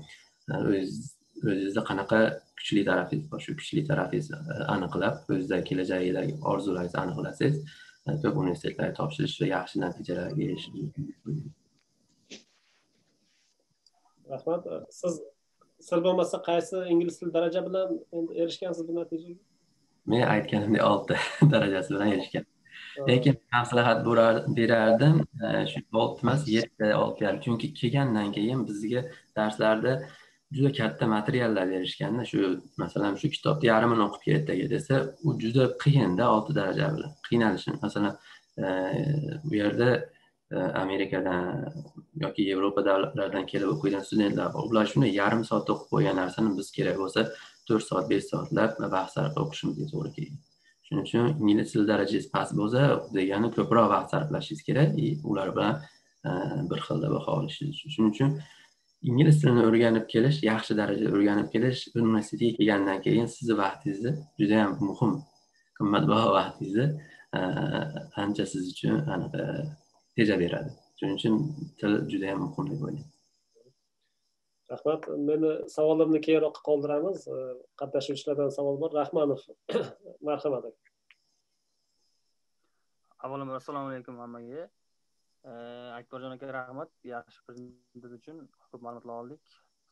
o'zizni qanaqa kuchli tarafingiz bor? Shu kuchli tarafingizni aniqlab o'zizdagi kelajagidagi orzularingizni aniqlasangiz ko'p universitetlarga topshirish va yaxshi natijalarga erishish mumkin. Rahmat. Siz sir bo'lmasa qaysi ingliz tili daraja bilan erishgansiz bu natijaga? Men aytganimdek olti darajasi bilan erishgan. Lekin maslahat berardim. Shu olti emas yetti olib berib chunki kelgandan keyin bizga darslarda juda katta materiallar berishganda shu masalan shu kitobni yarmini o'qib kel ertaga desa u juda qiyinda olti daraja bilan qiynalishim masalan e, bu yerda e, amerikadan yoki yevropa davlatlaridan kelib o'qiydigan studentlar bor. Ular shuni yarim soatda o'qib qo'ygan narsani biz kerak bo'lsa to'rt soat besh soatlab bahs sarflab o'qishimizga to'g'ri keladi shuning uchun ingliz tili darajangiz past bo'lsa degani ko'proq vaqt sarflashingiz kerak. И ular bilan e, bir xilda baho olishingiz uchun. Shuning uchun ingliz tilini o'rganib kelish yaxshi darajada o'rganib kelish universitetga kelgandan keyin sizni vaqtingizni judayam muhim qimmatbaho vaqtingizni ancha siz uchun anaqa tejaveradi shuning uchun til judayam muhim deb o'ylayman. Rahmat. Meni savolimni keyinroqqa qoldiramiz. Qatnashuvchilardan savol bor. Rahmanov marhamat. Avvalambor assalomu alaykum hammaga akbarjon aka rahmat yaxshi prezentatsiya uchun ko'p ma'lumotlar oldik.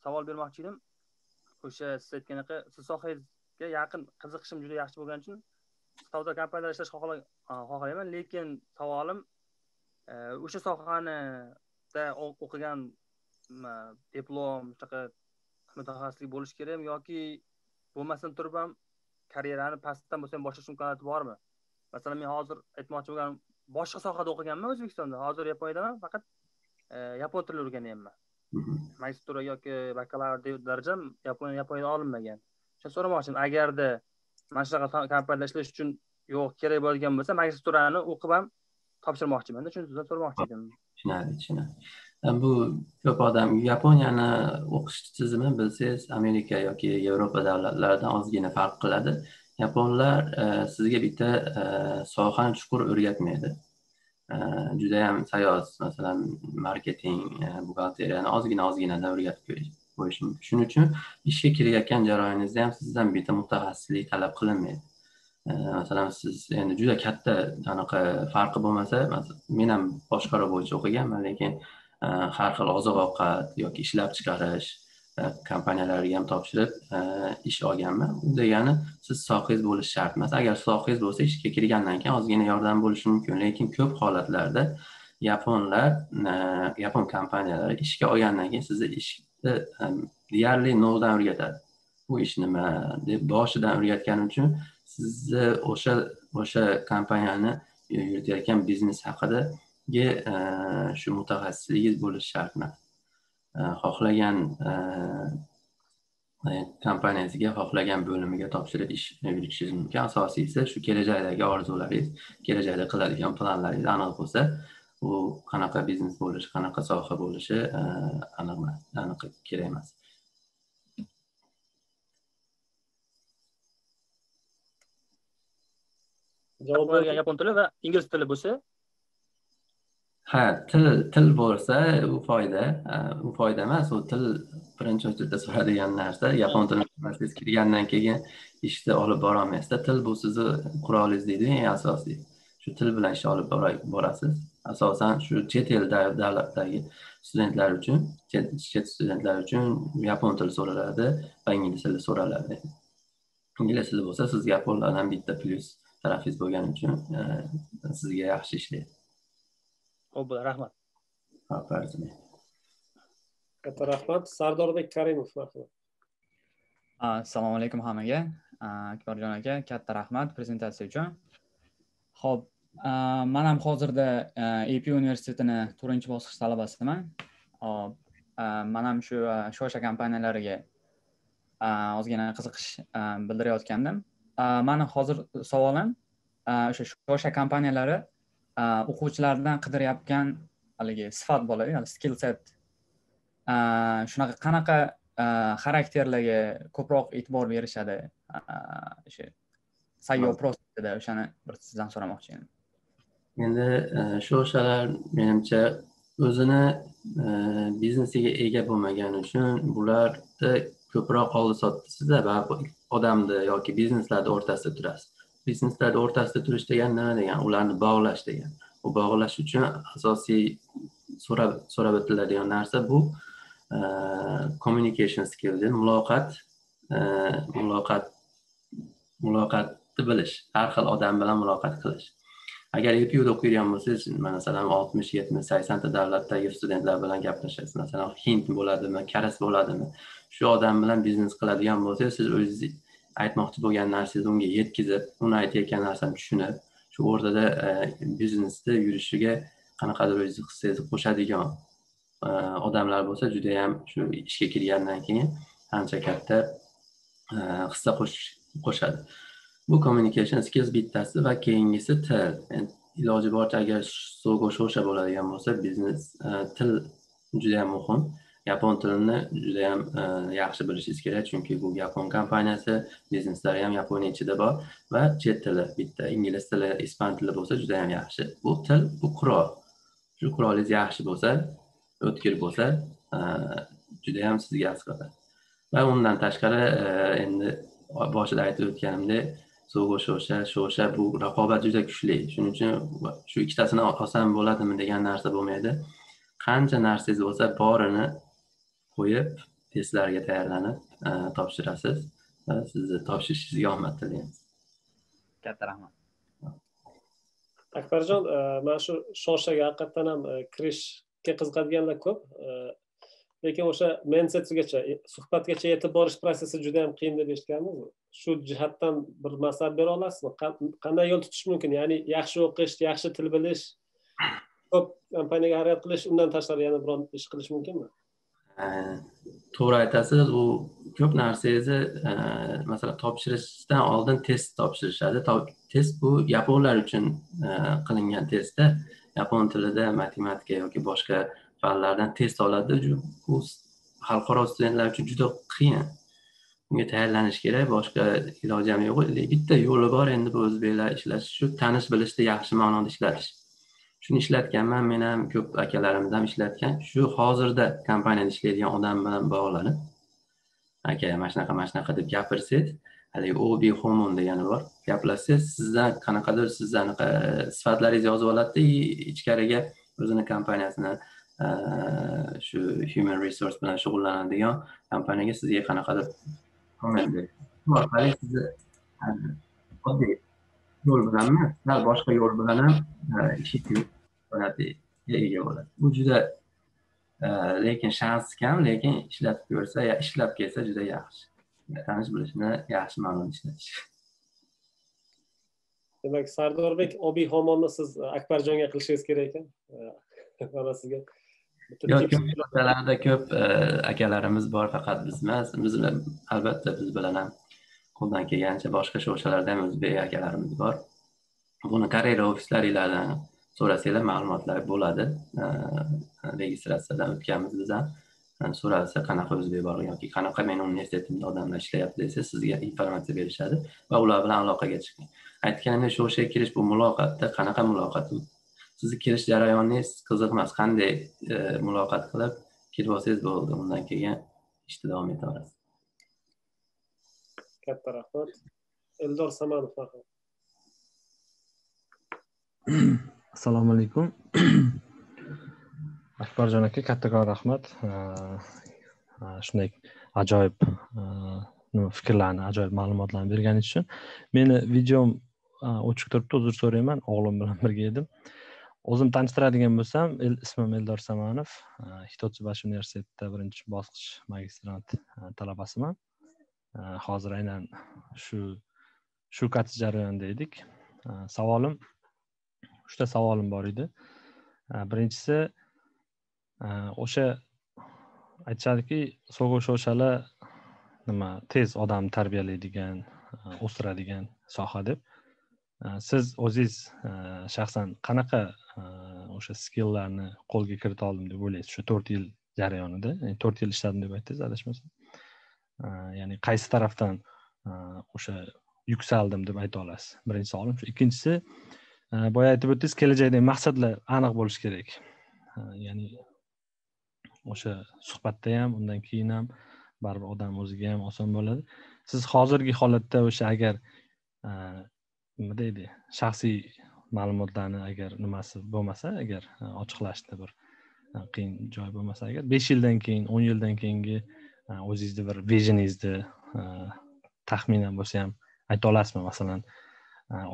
Savol bermoqchi edim o'sha siz aytganaqa siz sohangizga yaqin qiziqishim juda yaxshi bo'lgani uchun savdo kompaniyada ishlash xohlayman lekin savolim o'sha sohanida o'qigan diplom shunaqa mutaxassislik bo'lishi kerakmi yoki bo'lmasdan turib ham karyerani pastdan bo'lsa ham boshlash imkoniyati bormi? Masalan men hozir aytmoqchi bo'lganim boshqa sohada o'qiganman o'zbekistonda. Hozir yaponiyadaman faqat e, yapon tilini o'rganyapman. Magistratura yoki bakalavr darajam yaponiyada olinmagan. Shuni so'ramoqchiman agarda mana shunaqa kompaniyada ishlash uchun yo'q kerak bo'ladigan bo'lsa magistraturani o'qib ham topshirmoqchimanda. Shuni sizdan so'ramoqchi edim tushunadi tushunadi bu ko'p odam yaponiyani o'qish tizimi bilsangiz amerika yoki yevropa davlatlaridan ozgina farq qiladi yaponlar e, sizga bitta e, sohani chuqur o'rgatmaydi. E, judayam sayoz masalan marketing e, buxgalteriyani ozgina ozginadan o'rgatib qo'yishi mumkin. Shuning uchun ishga kirayotgan jarayoningizda ham sizdan bitta mutaxassislik talab qilinmaydi. E, masalan siz endi juda katta anaqa farqi bo'lmasa men ham boshqaruv bo'yicha o'qiganman lekin e, har xil oziq ovqat yoki ishlab chiqarish kompaniyalarga ham topshirib e, ish olganman. U degani siz sohangiz bo'lish shart emas. Agar sohangiz bo'lsa ishga kirgandan keyin ozgina yordam bo'lishi mumkin. Lekin ko'p holatlarda yaponlar e, yapon kompaniyalari ishga olgandan keyin sizni ishni e, deyarli noldan o'rgatadi. Bu ish nima deb boshidan o'rgatgani uchun sizni o'sha o'sha kompaniyani yuritayotgan biznes haqidagi shu mutaxassisligingiz bo'lishi shart emas. Э, xohlagan э, eh, kompaniyasiga kompaniyangizga xohlagan bo'limiga topshirib ish eh, yuritishingiz mumkin asosiysi shu kelajakdagi orzularingiz kelajakda qiladigan planlaringiz aniq bo'lsa u qanaqa biznes bo'lishi qanaqa soha bo'lishi eh, aniq emas aniq kerak emas. Javob bergan yapon tili va ingliz tili bo'lsa ha til til bo'lsa u foyda u foyda emas u til birinchi o'chirda so'radigan narsa yapon tilini siz kirgandan keyin ishni olib borolmaysizda til bu sizni qurolingiz deydi eng asosiy. Shu til bilan ish olib borasiz. Asosan shu chet el davlatdagi studentlar uchun chet studentlar uchun yapon tili so'raladi va ingliz tili so'raladi. Ingliz tili bo'lsa sizga yaponlardan bitta plyus tarafingiz bo'lgani uchun sizga yaxshi ishlaydi. Ho'p bo'ladi rahmat katta rahmat. Sardorbek karimov marhamat. Assalomu alaykum hammaga. Akbarjon aka katta rahmat prezentatsiya uchun. Ho'p man ham hozirda ap universitetini to'rtinchi bosqich talabasiman. Hop man ham shu shosha kompaniyalariga ozgina qiziqish bildirayotgandim. Mani hozir savolim o'sha shosha kompaniyalari o'quvchilardan qidirayotgan haligi sifat bo'ladi skill set. Shunaqa qanaqa xarakterlarga ko'proq e'tibor berishadi o'sha sayyov prosesida o'shani bir sizdan so'ramoqchi edim. Endi shoshalar menimcha o'zini biznesiga ega bo'lmagani uchun bularni ko'proq oldi sotdisizda va odamni yoki bizneslarni o'rtasida turasiz bizneslarni o'rtasida turish degani nima degani ularni bog'lash degani u bog'lash uchun asosiy so'rab so'rab o'tiladigan narsa bu e, communication skill muloqot e, muloqot muloqotni bilish har xil odam bilan muloqot qilish. Agar epuda o'qiydigan bo'lsangiz masalan oltmish yetmish saksonta davlatdagi studentlar bilan gaplashasiz. Masalan hind bo'ladimi koreys bo'ladimi? Shu odam bilan biznes qiladigan bo'lsangiz siz o'zingiz aytmoqchi bo'lgan narsangizni unga yetkazib uni aytayotgan narsani tushunib shu o'rtada e, biznesni yurishiga qanaqadir o'zingizni hissangizni qo'shadigan e, odamlar bo'lsa judayam shu ishga kirgandan keyin ancha katta e, hissa qo'shadi. Bu communication skills bittasi va keyingisi til. Iloji boricha agar so'go shosha bo'ladigan bo'lsa biznes til juda yam muhim. Yapon tilini judayam yaxshi bilishingiz kerak chunki bu yapon kompaniyasi bizneslari ham yaponiya ichida bor va chet tili bitta ingliz tili ispan tili bo'lsa juda ham yaxshi bu til bu qurol shu qurolingiz yaxshi bo'lsa o'tkir bo'lsa judayam sizga asqatadi va undan tashqari endi boshida aytib o'tganimdek so'g'u shosha shosha bu raqobat juda kuchli shuning uchun shu ikkitasini olsam bo'ladimi degan narsa bo'lmaydi qancha narsangiz bo'lsa borini qo'yib testlarga tayyorlanib e, topshirasiz. Va sizni topshirishingizga omad tilaymiz. Katta rahmat. Akbarjon e, mana shu shoshaga haqiqatdan ham e, kirishga qiziqadiganlar ko'p. Lekin o'sha mensetigacha suhbatgacha yetib borish protsessi juda yam qiyin deb eshitganmiz. Shu jihatdan bir maslahat bera olasizmi? Qanday yo'l tutish mumkin? Ya'ni yaxshi o'qish yaxshi til bilish ko'p kompaniyaga harakat qilish undan tashqari yana biron ish qilish mumkinmi to'g'ri aytasiz u ko'p narsangizni e, masalan topshirishdan oldin test topshirishadi. Test bu yaponlar uchun e, qilingan testda. Yapon tilida matematika yoki boshqa fanlardan test oladi. Bu xalqaro studentlar uchun juda qiyin. Unga tayyorlanish kerak boshqa iloji ham yo'q. Bitta yo'li bor endi bu o'zbeklar ishlash shu tanish bilishni yaxshi ma'noda ishlatish. Shuni ishlatganman men ham ko'p akalarimiz ham ishlatgan. Shu hozirda kompaniyada ishlaydigan odam bilan bog'lanib aka mana shunaqa mana shunaqa deb gapirsangiz haligi obi homon degani bor. Gaplashsangiz sizdan qanaqadir sizni anaqa sifatlaringizni yozib oladida ichkariga o'zini kompaniyasini shu human resource bilan shug'ullanadigan kompaniyaga sizga qanaqadir orqali sizni oddiy yo'l bilan emas sal boshqa yo'l bilan ham ish imkoniyatiga ega bo'ladi bu juda lekin shansi kam lekin ishlatib ko'rsa ishlab kelsa juda yaxshi. Tanish bilishni yaxshi ma'noda ishlatish demak sardorbek obiy homonni siz akbarjonga qilishingiz kerak ekan? Mana sizga ko'p akalarimiz bor faqat biz emas biz albatta biz bilan ham qo'ldan kelgancha boshqa sho'xchalarda ham o'zbek akalarimiz bor. Buni karera ofislaringlardan so'rasanglar ma'lumotlar bo'ladi. Registratsiyadan o'tganmiz biz ham. So'ralsa qanaqa o'zbek bor yoki qanaqa meni universitetimda odamlar ishlayapti desa sizga informatsiya berishadi va ular bilan aloqaga chiqing. Aytganimdek shu o'shaga kirish bu muloqotda qanaqa muloqot? Sizni kirish jarayoningiz qiziq emas qanday muloqot qilib kirib olsangiz bo'ldi? Undan keyin ishni davom etaverasiz katta rahmat. Eldor samanov marhamat assalomu alaykum. Akbarjon aka kattakon rahmat. Shunday ajoyib e, nima fikrlarni ajoyib ma'lumotlarni berganingiz uchun meni videom e, o'chib turibdi. Uzr so'rayman o'g'lim bilan birga edim. O'zim tanishtiradigan bo'lsam ismim eldor samanov. E, Hitotsubashi universitetida birinchi bosqich magistrant talabasiman. Hozir aynan shu shu katish jarayonida edik savolim uchta savolim bor edi. Birinchisi e, o'sha aytishadiki so'g'u sho'shala nima tez odam tarbiyalaydigan e, o'stiradigan soha deb. Siz o'zingiz e, shaxsan qanaqa o'sha skilllarni qo'lga kirita oldim deb o'ylaysiz shu to'rt yil jarayonida? To'rt yil ishladim deb aytdingiz adashmasam. Э, ya'ni qaysi tarafdan э, o'sha yuksaldim deb ayta olasiz? Birinchi savolim shu ikkinchisi э, boya aytib o'tdingiz kelajakdagi maqsadlar aniq bo'lishi kerak. Ya'ni o'sha suhbatda ham undan keyin ham baribir odam o'ziga ham oson bo'ladi. Siz hozirgi holatda o'sha agar nima deydi shaxsiy ma'lumotlarni agar nimasi bo'lmasa agar e, ochiqlashda bir e, qiyin joy bo'lmasa agar besh yildan keyin o'n yildan keyingi o'zingizni bir visioningizni taxminan bo'lsa ham ayta olasizmi? Masalan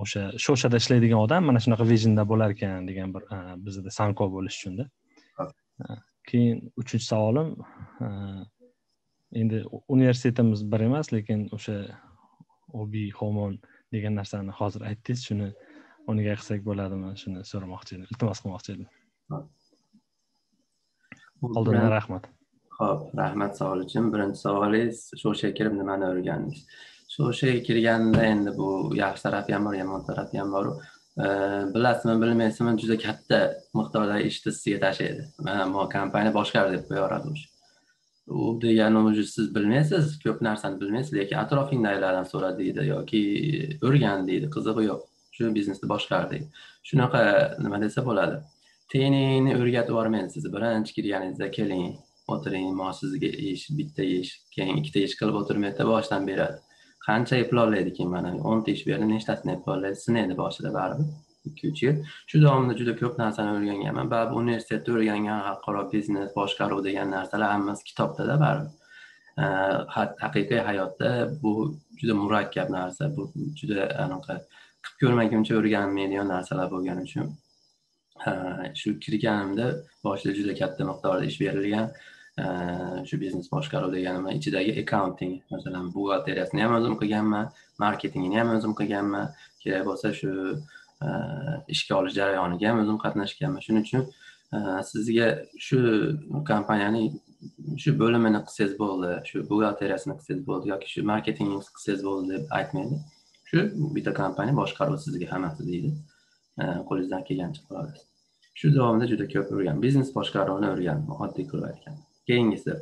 o'sha shoshada ishlaydigan odam mana shunaqa visionda bo'lar ekan degan bir bizada sanko bo'lishi uchunda. Keyin uchinchi savolim endi universitetimiz bir emas lekin o'sha obi homon degan narsani hozir aytdingiz. Shuni o'rniga qilsak bo'ladimi? Shuni so'ramoqchi edim iltimos qilmoqchi edim. Oldindan rahmat ho'p rahmat savol uchun birinchi savolingiz shoshaga kirib nimani o'rgandingiz? Shoshaga kirganda endi bu yaxshi tarafi ham bor yomon tarafi ham boru. Bilasizmi bilmaysizmi juda katta miqdordagi ishni sizga tashlaydi. Mana kompaniya boshqar deb qo'yaveradi o'sha. U degani уже siz bilmaysiz ko'p narsani bilmaysiz lekin atrofingdagilardan so'ra deydi yoki o'rgan deydi qizig'i yo'q. Shu biznesni boshqar deydi. Shunaqa nima desa bo'ladi. Teningni o'rgatib yubormaydi sizni birinchi kirganingizda keling. O'tiring man sizga ish bitta ish keyin ikkita ish qilib o'tirmaydi boshdan beradi. Qancha eplollaydi keyin mana o'nta ish berdi nechtasini eplollaydi? Sinaydi boshida baribir ikki uch yil. Shu davomida juda ko'p narsani o'rganganman. Baribir universitetda o'rgangan xalqaro biznes boshqaruv degan narsalar hammasi kitobdada baribir. Haqiqiy hayotda bu juda murakkab narsa. Bu juda anaqa qilib ko'rmaguncha o'rganmaydigan narsalar bo'lgani uchun. Shu kirganimda boshida juda katta miqdorda ish berilgan. Shu biznes boshqaruv deganimda ichidagi accounting masalan buxgalteriyasini ham o'zim qilganman marketingini ham o'zim qilganman kerak bo'lsa shu ishga olish jarayoniga ham o'zim qatnashganman shuning uchun sizga shu kompaniyani shu bo'limini qilsangiz bo'ldi shu buxgalteriyasini qilsangiz bo'ldi yoki shu marketingni qilsangiz bo'ldi deb aytmaydi shu bitta kompaniya boshqaruvi sizga hammasi deydi qo'lingizdan kelgancha qilasiz shu davomida juda ko'p o'rgandim biznes boshqaruvini o'rgandim oddiy qilib aytganda keyingisi.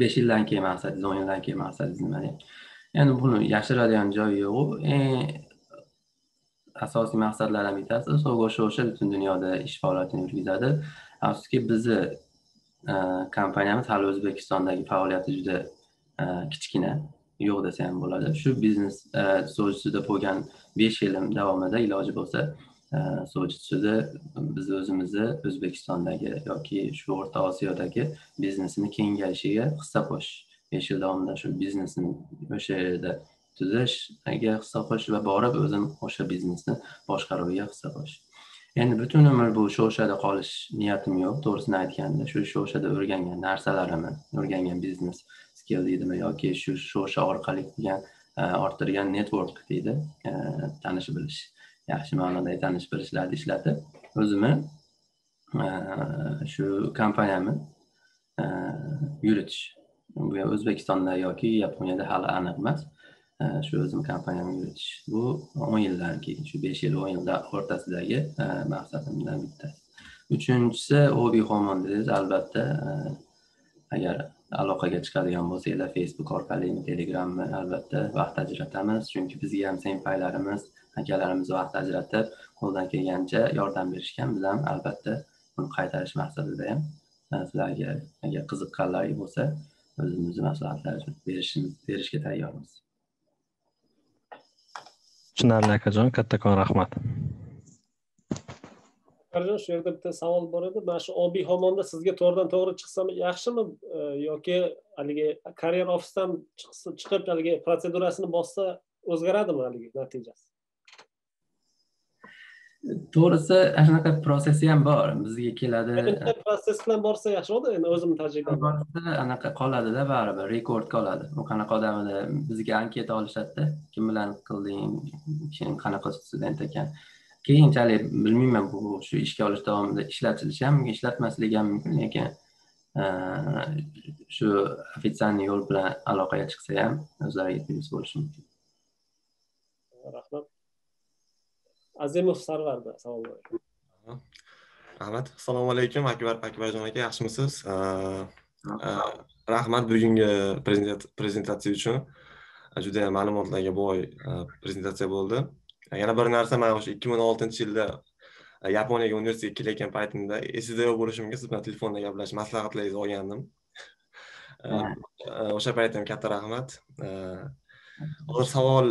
Besh yildan keyin maqsadingiz o'n yildan keyin maqsadingiz nima deydi? Endi buni yashiradigan joyi yo'qu eng asosiy maqsadlardan bittasi so'g'a o'sha butun dunyoda ish faoliyatini yurgizadi. Afsuski bizni e, kompaniyamiz hali o'zbekistondagi faoliyati juda e, kichkina. Yo'q desa ham bo'ladi. Shu biznes e, so'zida bo'lgan besh yilim davomida iloji bo'lsa sojitsida biz o'zimizni o'zbekistondagi yoki shu o'rta osiyodagi biznesini kengayishiga hissa qo'shish besh yil davomida shu biznesni o'sha yerda tuzishga hissa qo'shish va borib o'zim o'sha biznesni boshqaruviga hissa qo'shish endi butun umr bu shoshada qolish niyatim yo'q to'g'risini aytganda shu shoshada o'rgangan narsalarimni o'rgangan biznes skill deydimi yoki shu shosha orqali qilgan orttirgan network deydi e, tanish bilish yaxshi ma'noda tanish bilishlarni ishlatib o'zimni shu kompaniyamni yuritish. Bu o'zbekistonda yoki yaponiyada hali aniq emas. Shu o'zim kompaniyamni yuritish bu o'n yildan keyin shu besh yil o'n yil o'rtasidagi e, maqsadimdan bittasi uchinchisi obi homon dedingiz. Albatta e, agar aloqaga chiqadigan bo'lsanglar facebook orqali telegrammi albatta vaqt ajratamiz. Chunki bizga ham senpaylarimiz akalarimiz vaqt ajratib qo'ldan kelgancha yordam berishgan biz ham albatta buni qaytarish maqsadida ham sizlarga agar qiziqqanlaring bo'lsa o'zimizni maslahatlarimizni berishimiz berishga tayyormiz. Tushunarli akajon kattakon rahmat. Akbarjon shu yerda bitta savol bor edi. Mana shu obiy homonda sizga to'g'ridan to'g'ri chiqsa yaxshimi? Yoki haligi karyer ofisdan chiqib haligi protsedurasini bossa o'zgaradimi haligi natijasi to'g'risi ana shunaqa prosessi ham bor. Bizga keladi. Proses bilan borsa yaxshiroqda endi o'zimni tajribam anaqa qoladida baribir rekord qoladi. U qanaqa odam bizga anketa olishadida kim bilan qilding keyin qanaqa student ekan. Keyinchalik bilmayman bu shu ishga olish davomida ishlatilishi ham mumkin ishlatmasligi ham mumkin lekin shu ofitsialniy yo'l bilan aloqaga chiqsa ham o'zlariga bo'lishi mumkin. Rahmat azimov sarvarda savol bor rahmat. Assalomu alaykum akbar akbarjon aka yaxshimisiz? Rahmat bugungi prezentatsiya uchun. Juda ma'lumotlarga boy prezentatsiya bo'ldi. Yana bir narsa man o'sha ikki ming oltinchi yilda yaponiyaga universitetga kelayotgan paytimda esingizda yo'q bo'lishi mumkin siz bilan telefonda gaplashib maslahatlaringizni olgandim. O'sha payt ham katta rahmat. Hozir savol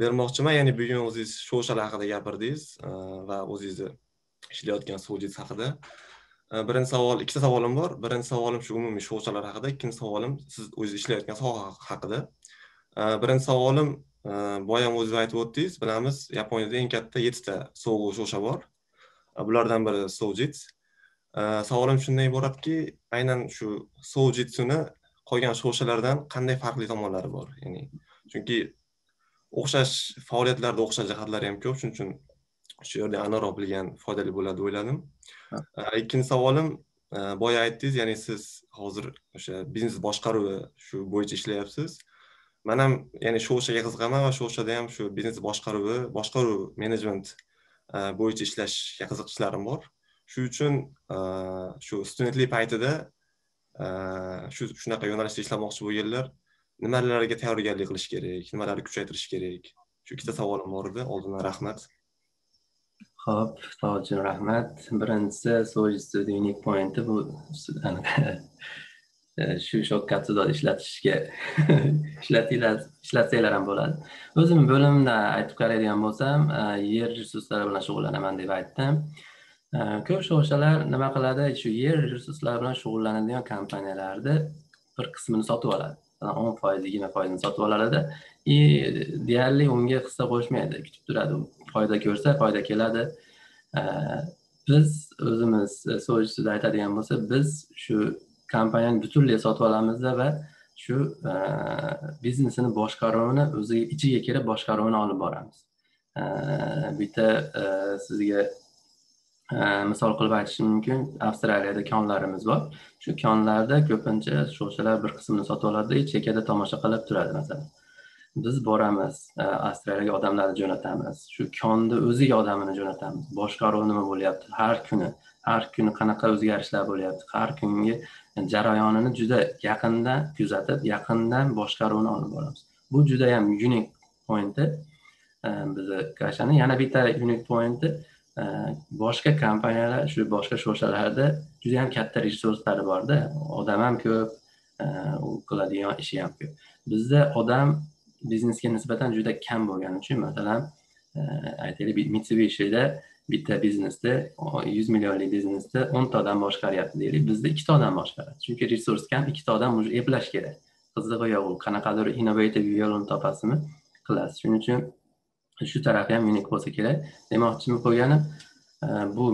bermoqchiman. Ya'ni bugun o'zingiz shoshalar haqida gapirdingiz e, va o'zingizni ishlayotgan sojits haqida. E, birinchi savol ikkita savolim bor. Birinchi savolim shu umumiy shoshalar haqida ikkinchi savolim siz o'zingiz ishlayotgan soha haqida. E, birinchi savolim boya ham o'zingiz aytib o'tdingiz bilamiz yaponiyada eng katta yettita sovuq shosha bor. Bulardan biri sojits savolim shundan iboratki aynan shu sojitsuni qolgan shoshalardan qanday farqli tomonlari bor? Ya'ni chunki o'xshash faoliyatlarda o'xshash jihatlari ham ko'p. Shuning uchun shu yerda aniqroq bilgan foydali bo'ladi deb o'yladim ikkinchi savolim boya aytdingiz ya'ni siz hozir o'sha biznes boshqaruvi shu bo'yicha ishlayapsiz. Man ham ya'ni shu o'shaga qiziqaman va shu o'shada ham shu biznes boshqaruvi boshqaruv menejment bo'yicha ishlashga qiziqishlarim bor. Shuning uchun shu studentlik paytida shu shunaqa yo'nalishda ishlamoqchi bo'lganlar nimalarga tayyorgarlik qilish kerak? Nimalarni kuchaytirish kerak? Shu ikkita savolim bor edi oldindan rahmat. Ho'p savol rahmat. Birinchisi sojitsu unique pointi bu shu shokkatsida ishlatishga ishlatinglar ishlatsanglar ham bo'ladi. O'zimni bo'limda aytib qaraydigan bo'lsam e, yer resurslari bilan shug'ullanaman deb aytdim. E, ko'p o'shalar nima qiladi? Shu yer resurslari bilan shug'ullanadigan kompaniyalarni bir qismini sotib oladi. O'n foiz yigirma foizini sotib oladida и deyarli unga hissa qo'shmaydi kutib turadi. Foyda ko'rsa foyda keladi. Biz o'zimiz e, sojisida aytadigan bo'lsa biz shu kompaniyani butunlay sotib olamizda va shu e, biznesini boshqaruvini o'zi ichiga kirib boshqaruvini olib boramiz. Bitta e, sizga misol qilib aytishim mumkin avstraliyada konlarimiz bor. Shu konlarda ko'pincha shoshalar bir qismini sotib oladida chekkada tomosha qilib turadi masalan. Biz boramiz e, avstraliyaga odamlarni jo'natamiz. Shu konni o'ziga odamini jo'natamiz. Boshqaruv nima bo'lyapti? Har kuni har kuni qanaqa o'zgarishlar bo'lyapti? Har kungi jarayonini juda yaqindan kuzatib yaqindan boshqaruvni olib boramiz. Bu judayam unik pointi. E, Bizni kashani yana bitta unik pointi. Boshqa kompaniyalar shu boshqa shoshalarda juda yam katta resurslari borda. Odam ham ko'p e, u qiladigan ishi ham ko'p. Bizda odam biznesga nisbatan juda kam bo'lgani uchun masalan e, aytaylik mitsubishida bitta biznesda yuz millionlik biznesda o'nta odam boshqaryapti deylik. Bizda ikkita odam boshqaradi chunki resurs kam ikkita odam уже eplash kerak. Qizig'i yo'q u qanaqadir innovativ yo'lini topasizmi? Qilasiz shuning uchun shu tarafi ham unik bo'lsa kerak. Demoqchimi bo'lganim e, bu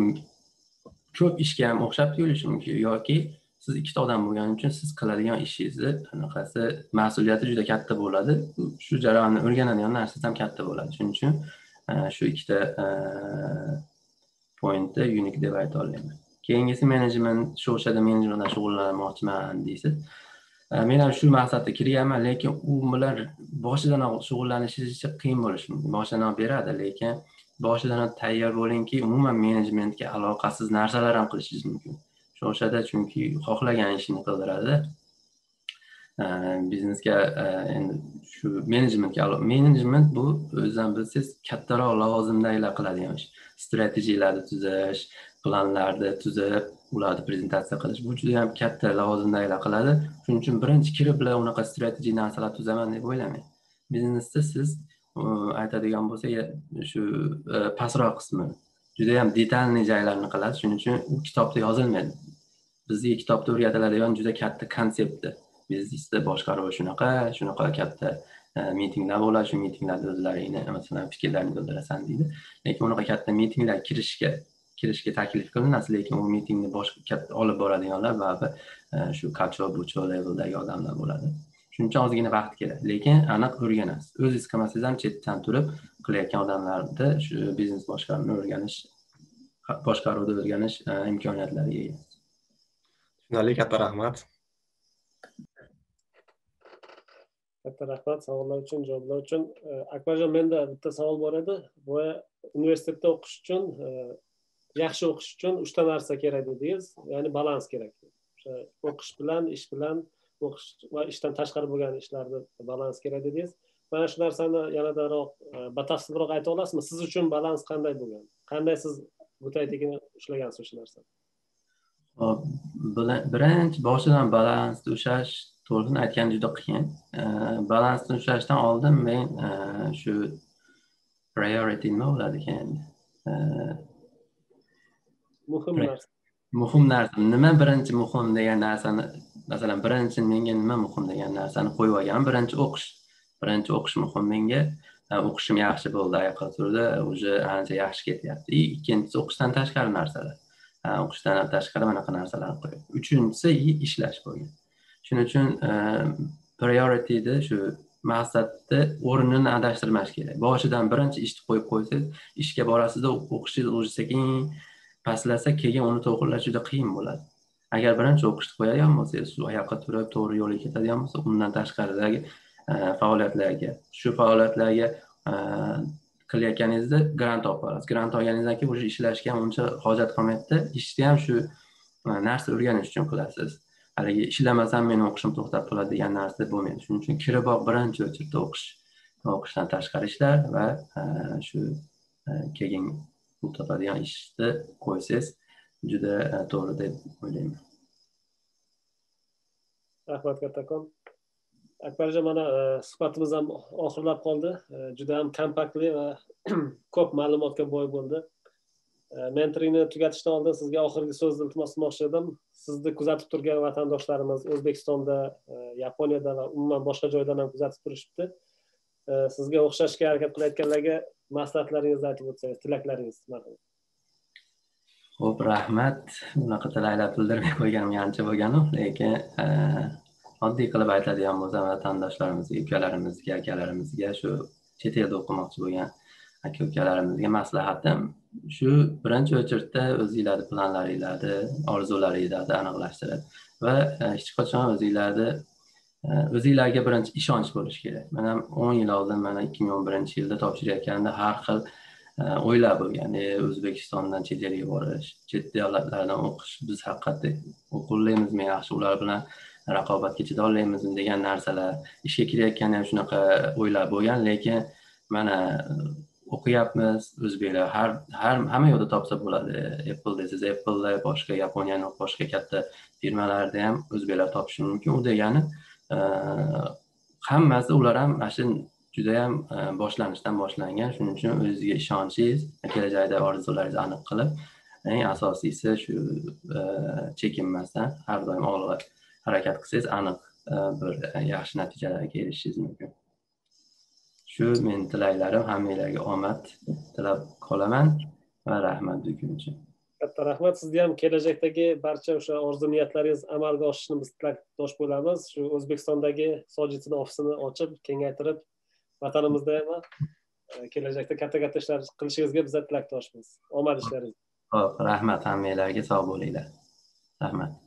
ko'p ishga ham o'xshab tuyulishi mumkin yoki siz ikkita odam bo'lgani uchun siz qiladigan ishingizni anaqasi mas'uliyati juda katta bo'ladi. Shu jarayonni o'rganadigan narsangiz ham katta bo'ladi. Shuning uchun e, shu ikkita e, pointni unik deb ayta olaman keyingisi menejment shu o'shada menejment bilan shug'ullanmoqchiman deysiz. Men ham shu maqsadda kirganman lekin u bilan boshidanoq shug'ullanishingiz qiyin bo'lishi mumkin. Boshidanoq beradi lekin boshidan tayyor bo'lingki umuman menejmentga aloqasiz narsalar ham qilishingiz mumkin. Shu o'shada chunki xohlagan ishini qildiradi. Biznesga e, endi shu menejmentga menejment bu o'zidan bilsangiz kattaroq lavozimdagilar qiladigan ish. Strategiyalarni tuzish planlarni tuzib ularni prezentatsiya qilish bu juda yam katta lavozimdagilar qiladi shuning uchun birinchi kirib bilan unaqa strategik narsalar tuzaman deb o'ylamang. Biznesda siz aytadigan bo'lsa shu e, pastroq qismi judayam detalniy joylarni qiladi. Shuning uchun u kitobda yozilmaydi. Bizga kitobda o'rgatiladigan juda katta konseptni biznesda boshqaruv shunaqa shunaqa katta e, mitinglar bo'ladi. Shu mitinglarda o'zlaringni masalan fikrlaringni bildirasan deydi. Lekin unaqa katta mitinglar kirishga kirishga taklif qilinasiz lekin u mitingni boshqa katta olib boradiganlar baribir shu kacho bucho leveldagi odamlar bo'ladi. Shuning uchun ozgina vaqt kerak lekin aniq o'rganasiz. O'zingiz qilmasangiz ham chetdan turib qilayotgan odamlarni shu biznes boshqaruvni o'rganish boshqaruvni o'rganish imkoniyatlariga ega. Tushunarli katta rahmat. Katta rahmat savollar uchun javoblar uchun. Akbarjon menda bitta savol bor edi. Boya universitetda o'qish uchun yaxshi o'qish uchun uchta narsa kerak dedingiz ya'ni balans kerak. O'sha o'qish bilan ish bilan o'qish va ishdan tashqari bo'lgan ishlarni balans kerak dedingiz mana shu narsani yanadaroq e, batafsilroq ayta olasizmi? Siz uchun balans qanday bo'lgan? Qanday siz butaytigini ushlagansiz o'sha narsani? Hop birinchi boshidan balansni ushlash to'g'risini aytgan juda qiyin. E, balansni ushlashdan oldin men e, shu priority nima bo'ladi ekan muhim narsa. Muhim narsa. Nima birinchi muhim degan narsani masalan birinchi menga nima muhim degan narsani qo'yib olganman birinchi o'qish. Birinchi o'qish muhim menga. O'qishim yaxshi bo'ldi turdi уже ancha yaxshi ketyapti. И ikkinchisi o'qishdan tashqari narsalar. O'qishdan tashqari manaqa narsalarni qo'yib. Uchinchisi ishlash bo'lgan. Shuning uchun priorityni shu maqsadni o'rnini adashtirmash kerak. Boshidan birinchi ishni qo'yib qo'ysangiz ishga borasizda o'qishingiz уже sekin pastlasa keyin uni to'g'irlash juda qiyin bo'ladi. Agar birinchi o'qishni qo'yadigan bo'lsangiz shu oyoqqa turib to'g'ri yo'lga ketadigan bo'lsa undan tashqaridagi e, faoliyatlarga shu faoliyatlarga e, qilayotganingizda grant olib borasiz. Grant olganingizdan keyin уже ishlashga ham uncha hojat qolmaydida ishni ham shu e, narsa o'rganish uchun qilasiz. Haligi ishlamasam meni o'qishim to'xtab qoladi degan narsa bo'lmaydi. Shuning uchun kiriboq birinchi o'chirda o'qish o'qishdan tashqari ishlar va shu keyin pul topadigan ishni qo'ysangiz juda to'g'ri deb o'ylayman rahmat kattakon akbarjon mana suhbatimiz ham oxirlab qoldi juda ham kompaktli va ko'p ma'lumotga boy bo'ldi. E, mentoringni tugatishdan oldin sizga oxirgi so'zni iltimos qilmoqchi edim sizni kuzatib turgan vatandoshlarimiz o'zbekistonda e, yaponiyada va umuman boshqa joydan ham kuzatib turishibdi. E, sizga o'xshashga harakat qilayotganlarga maslahatlaringizni aytib o'tsangiz tilaklaringiz ho'p rahmat. Bunaqa tilaklar bildirmay qo'yganim ancha bo'lganu lekin e, oddiy qilib aytadigan bo'lsam vatandoshlarimizga ukalarimizga akalarimizga shu chet elda o'qimoqchi bo'lgan aka ukalarimizga maslahatim. Shu birinchi o'chirda o'zinglarni planlaringlarni orzularinglarni aniqlashtirib va e, hech qachon o'zinglarni o'zinglarga birinchi ishonch bo'lishi kerak. Man ham o'n yil oldin mana ikki ming o'n birinchi yilda topshirayotganda har xil e, o'ylar bo'lgan. O'zbekistondan chet elga borish chet davlatlardan o'qish biz haqiqatda o'qilaymizmi yaxshi ular bilan raqobatga chiday olamizmi degan narsalar ishga kirayotganda ham shunaqa o'ylar bo'lgan. Lekin mana e, o'qiyapmiz o'zbeklar har har hamma yoqda topsa bo'ladi. Apple desangiz appleda boshqa yaponiyani boshqa katta firmalarda ham o'zbeklar topishi mumkin u degani hammasi ular ham mana shu judayam boshlanishdan boshlangan. Shuning uchun o'zizga ishonchingiz kelajakda orzularingizni aniq qilib eng asosiysi shu chekinmasdan har doim olg'a harakat qilsangiz aniq bir yaxshi natijalarga erishishingiz mumkin. Shu meni tilaklarim hammanglarga omad tilab qolaman va rahmat bugun uchun. Katta rahmat. Sizga ham kelajakdagi barcha o'sha orzu niyatlaringiz amalga oshishini biz tilakdosh bo'lamiz. Shu o'zbekistondagi sojitsini ofisini ochib kengaytirib vatanimizda ham e, kelajakda katta katta ishlar qilishingizga bizlar tilakdoshmiz. Omad ishlaringiz ho'p rahmat hammanglarga sog' bo'linglar. Rahmat.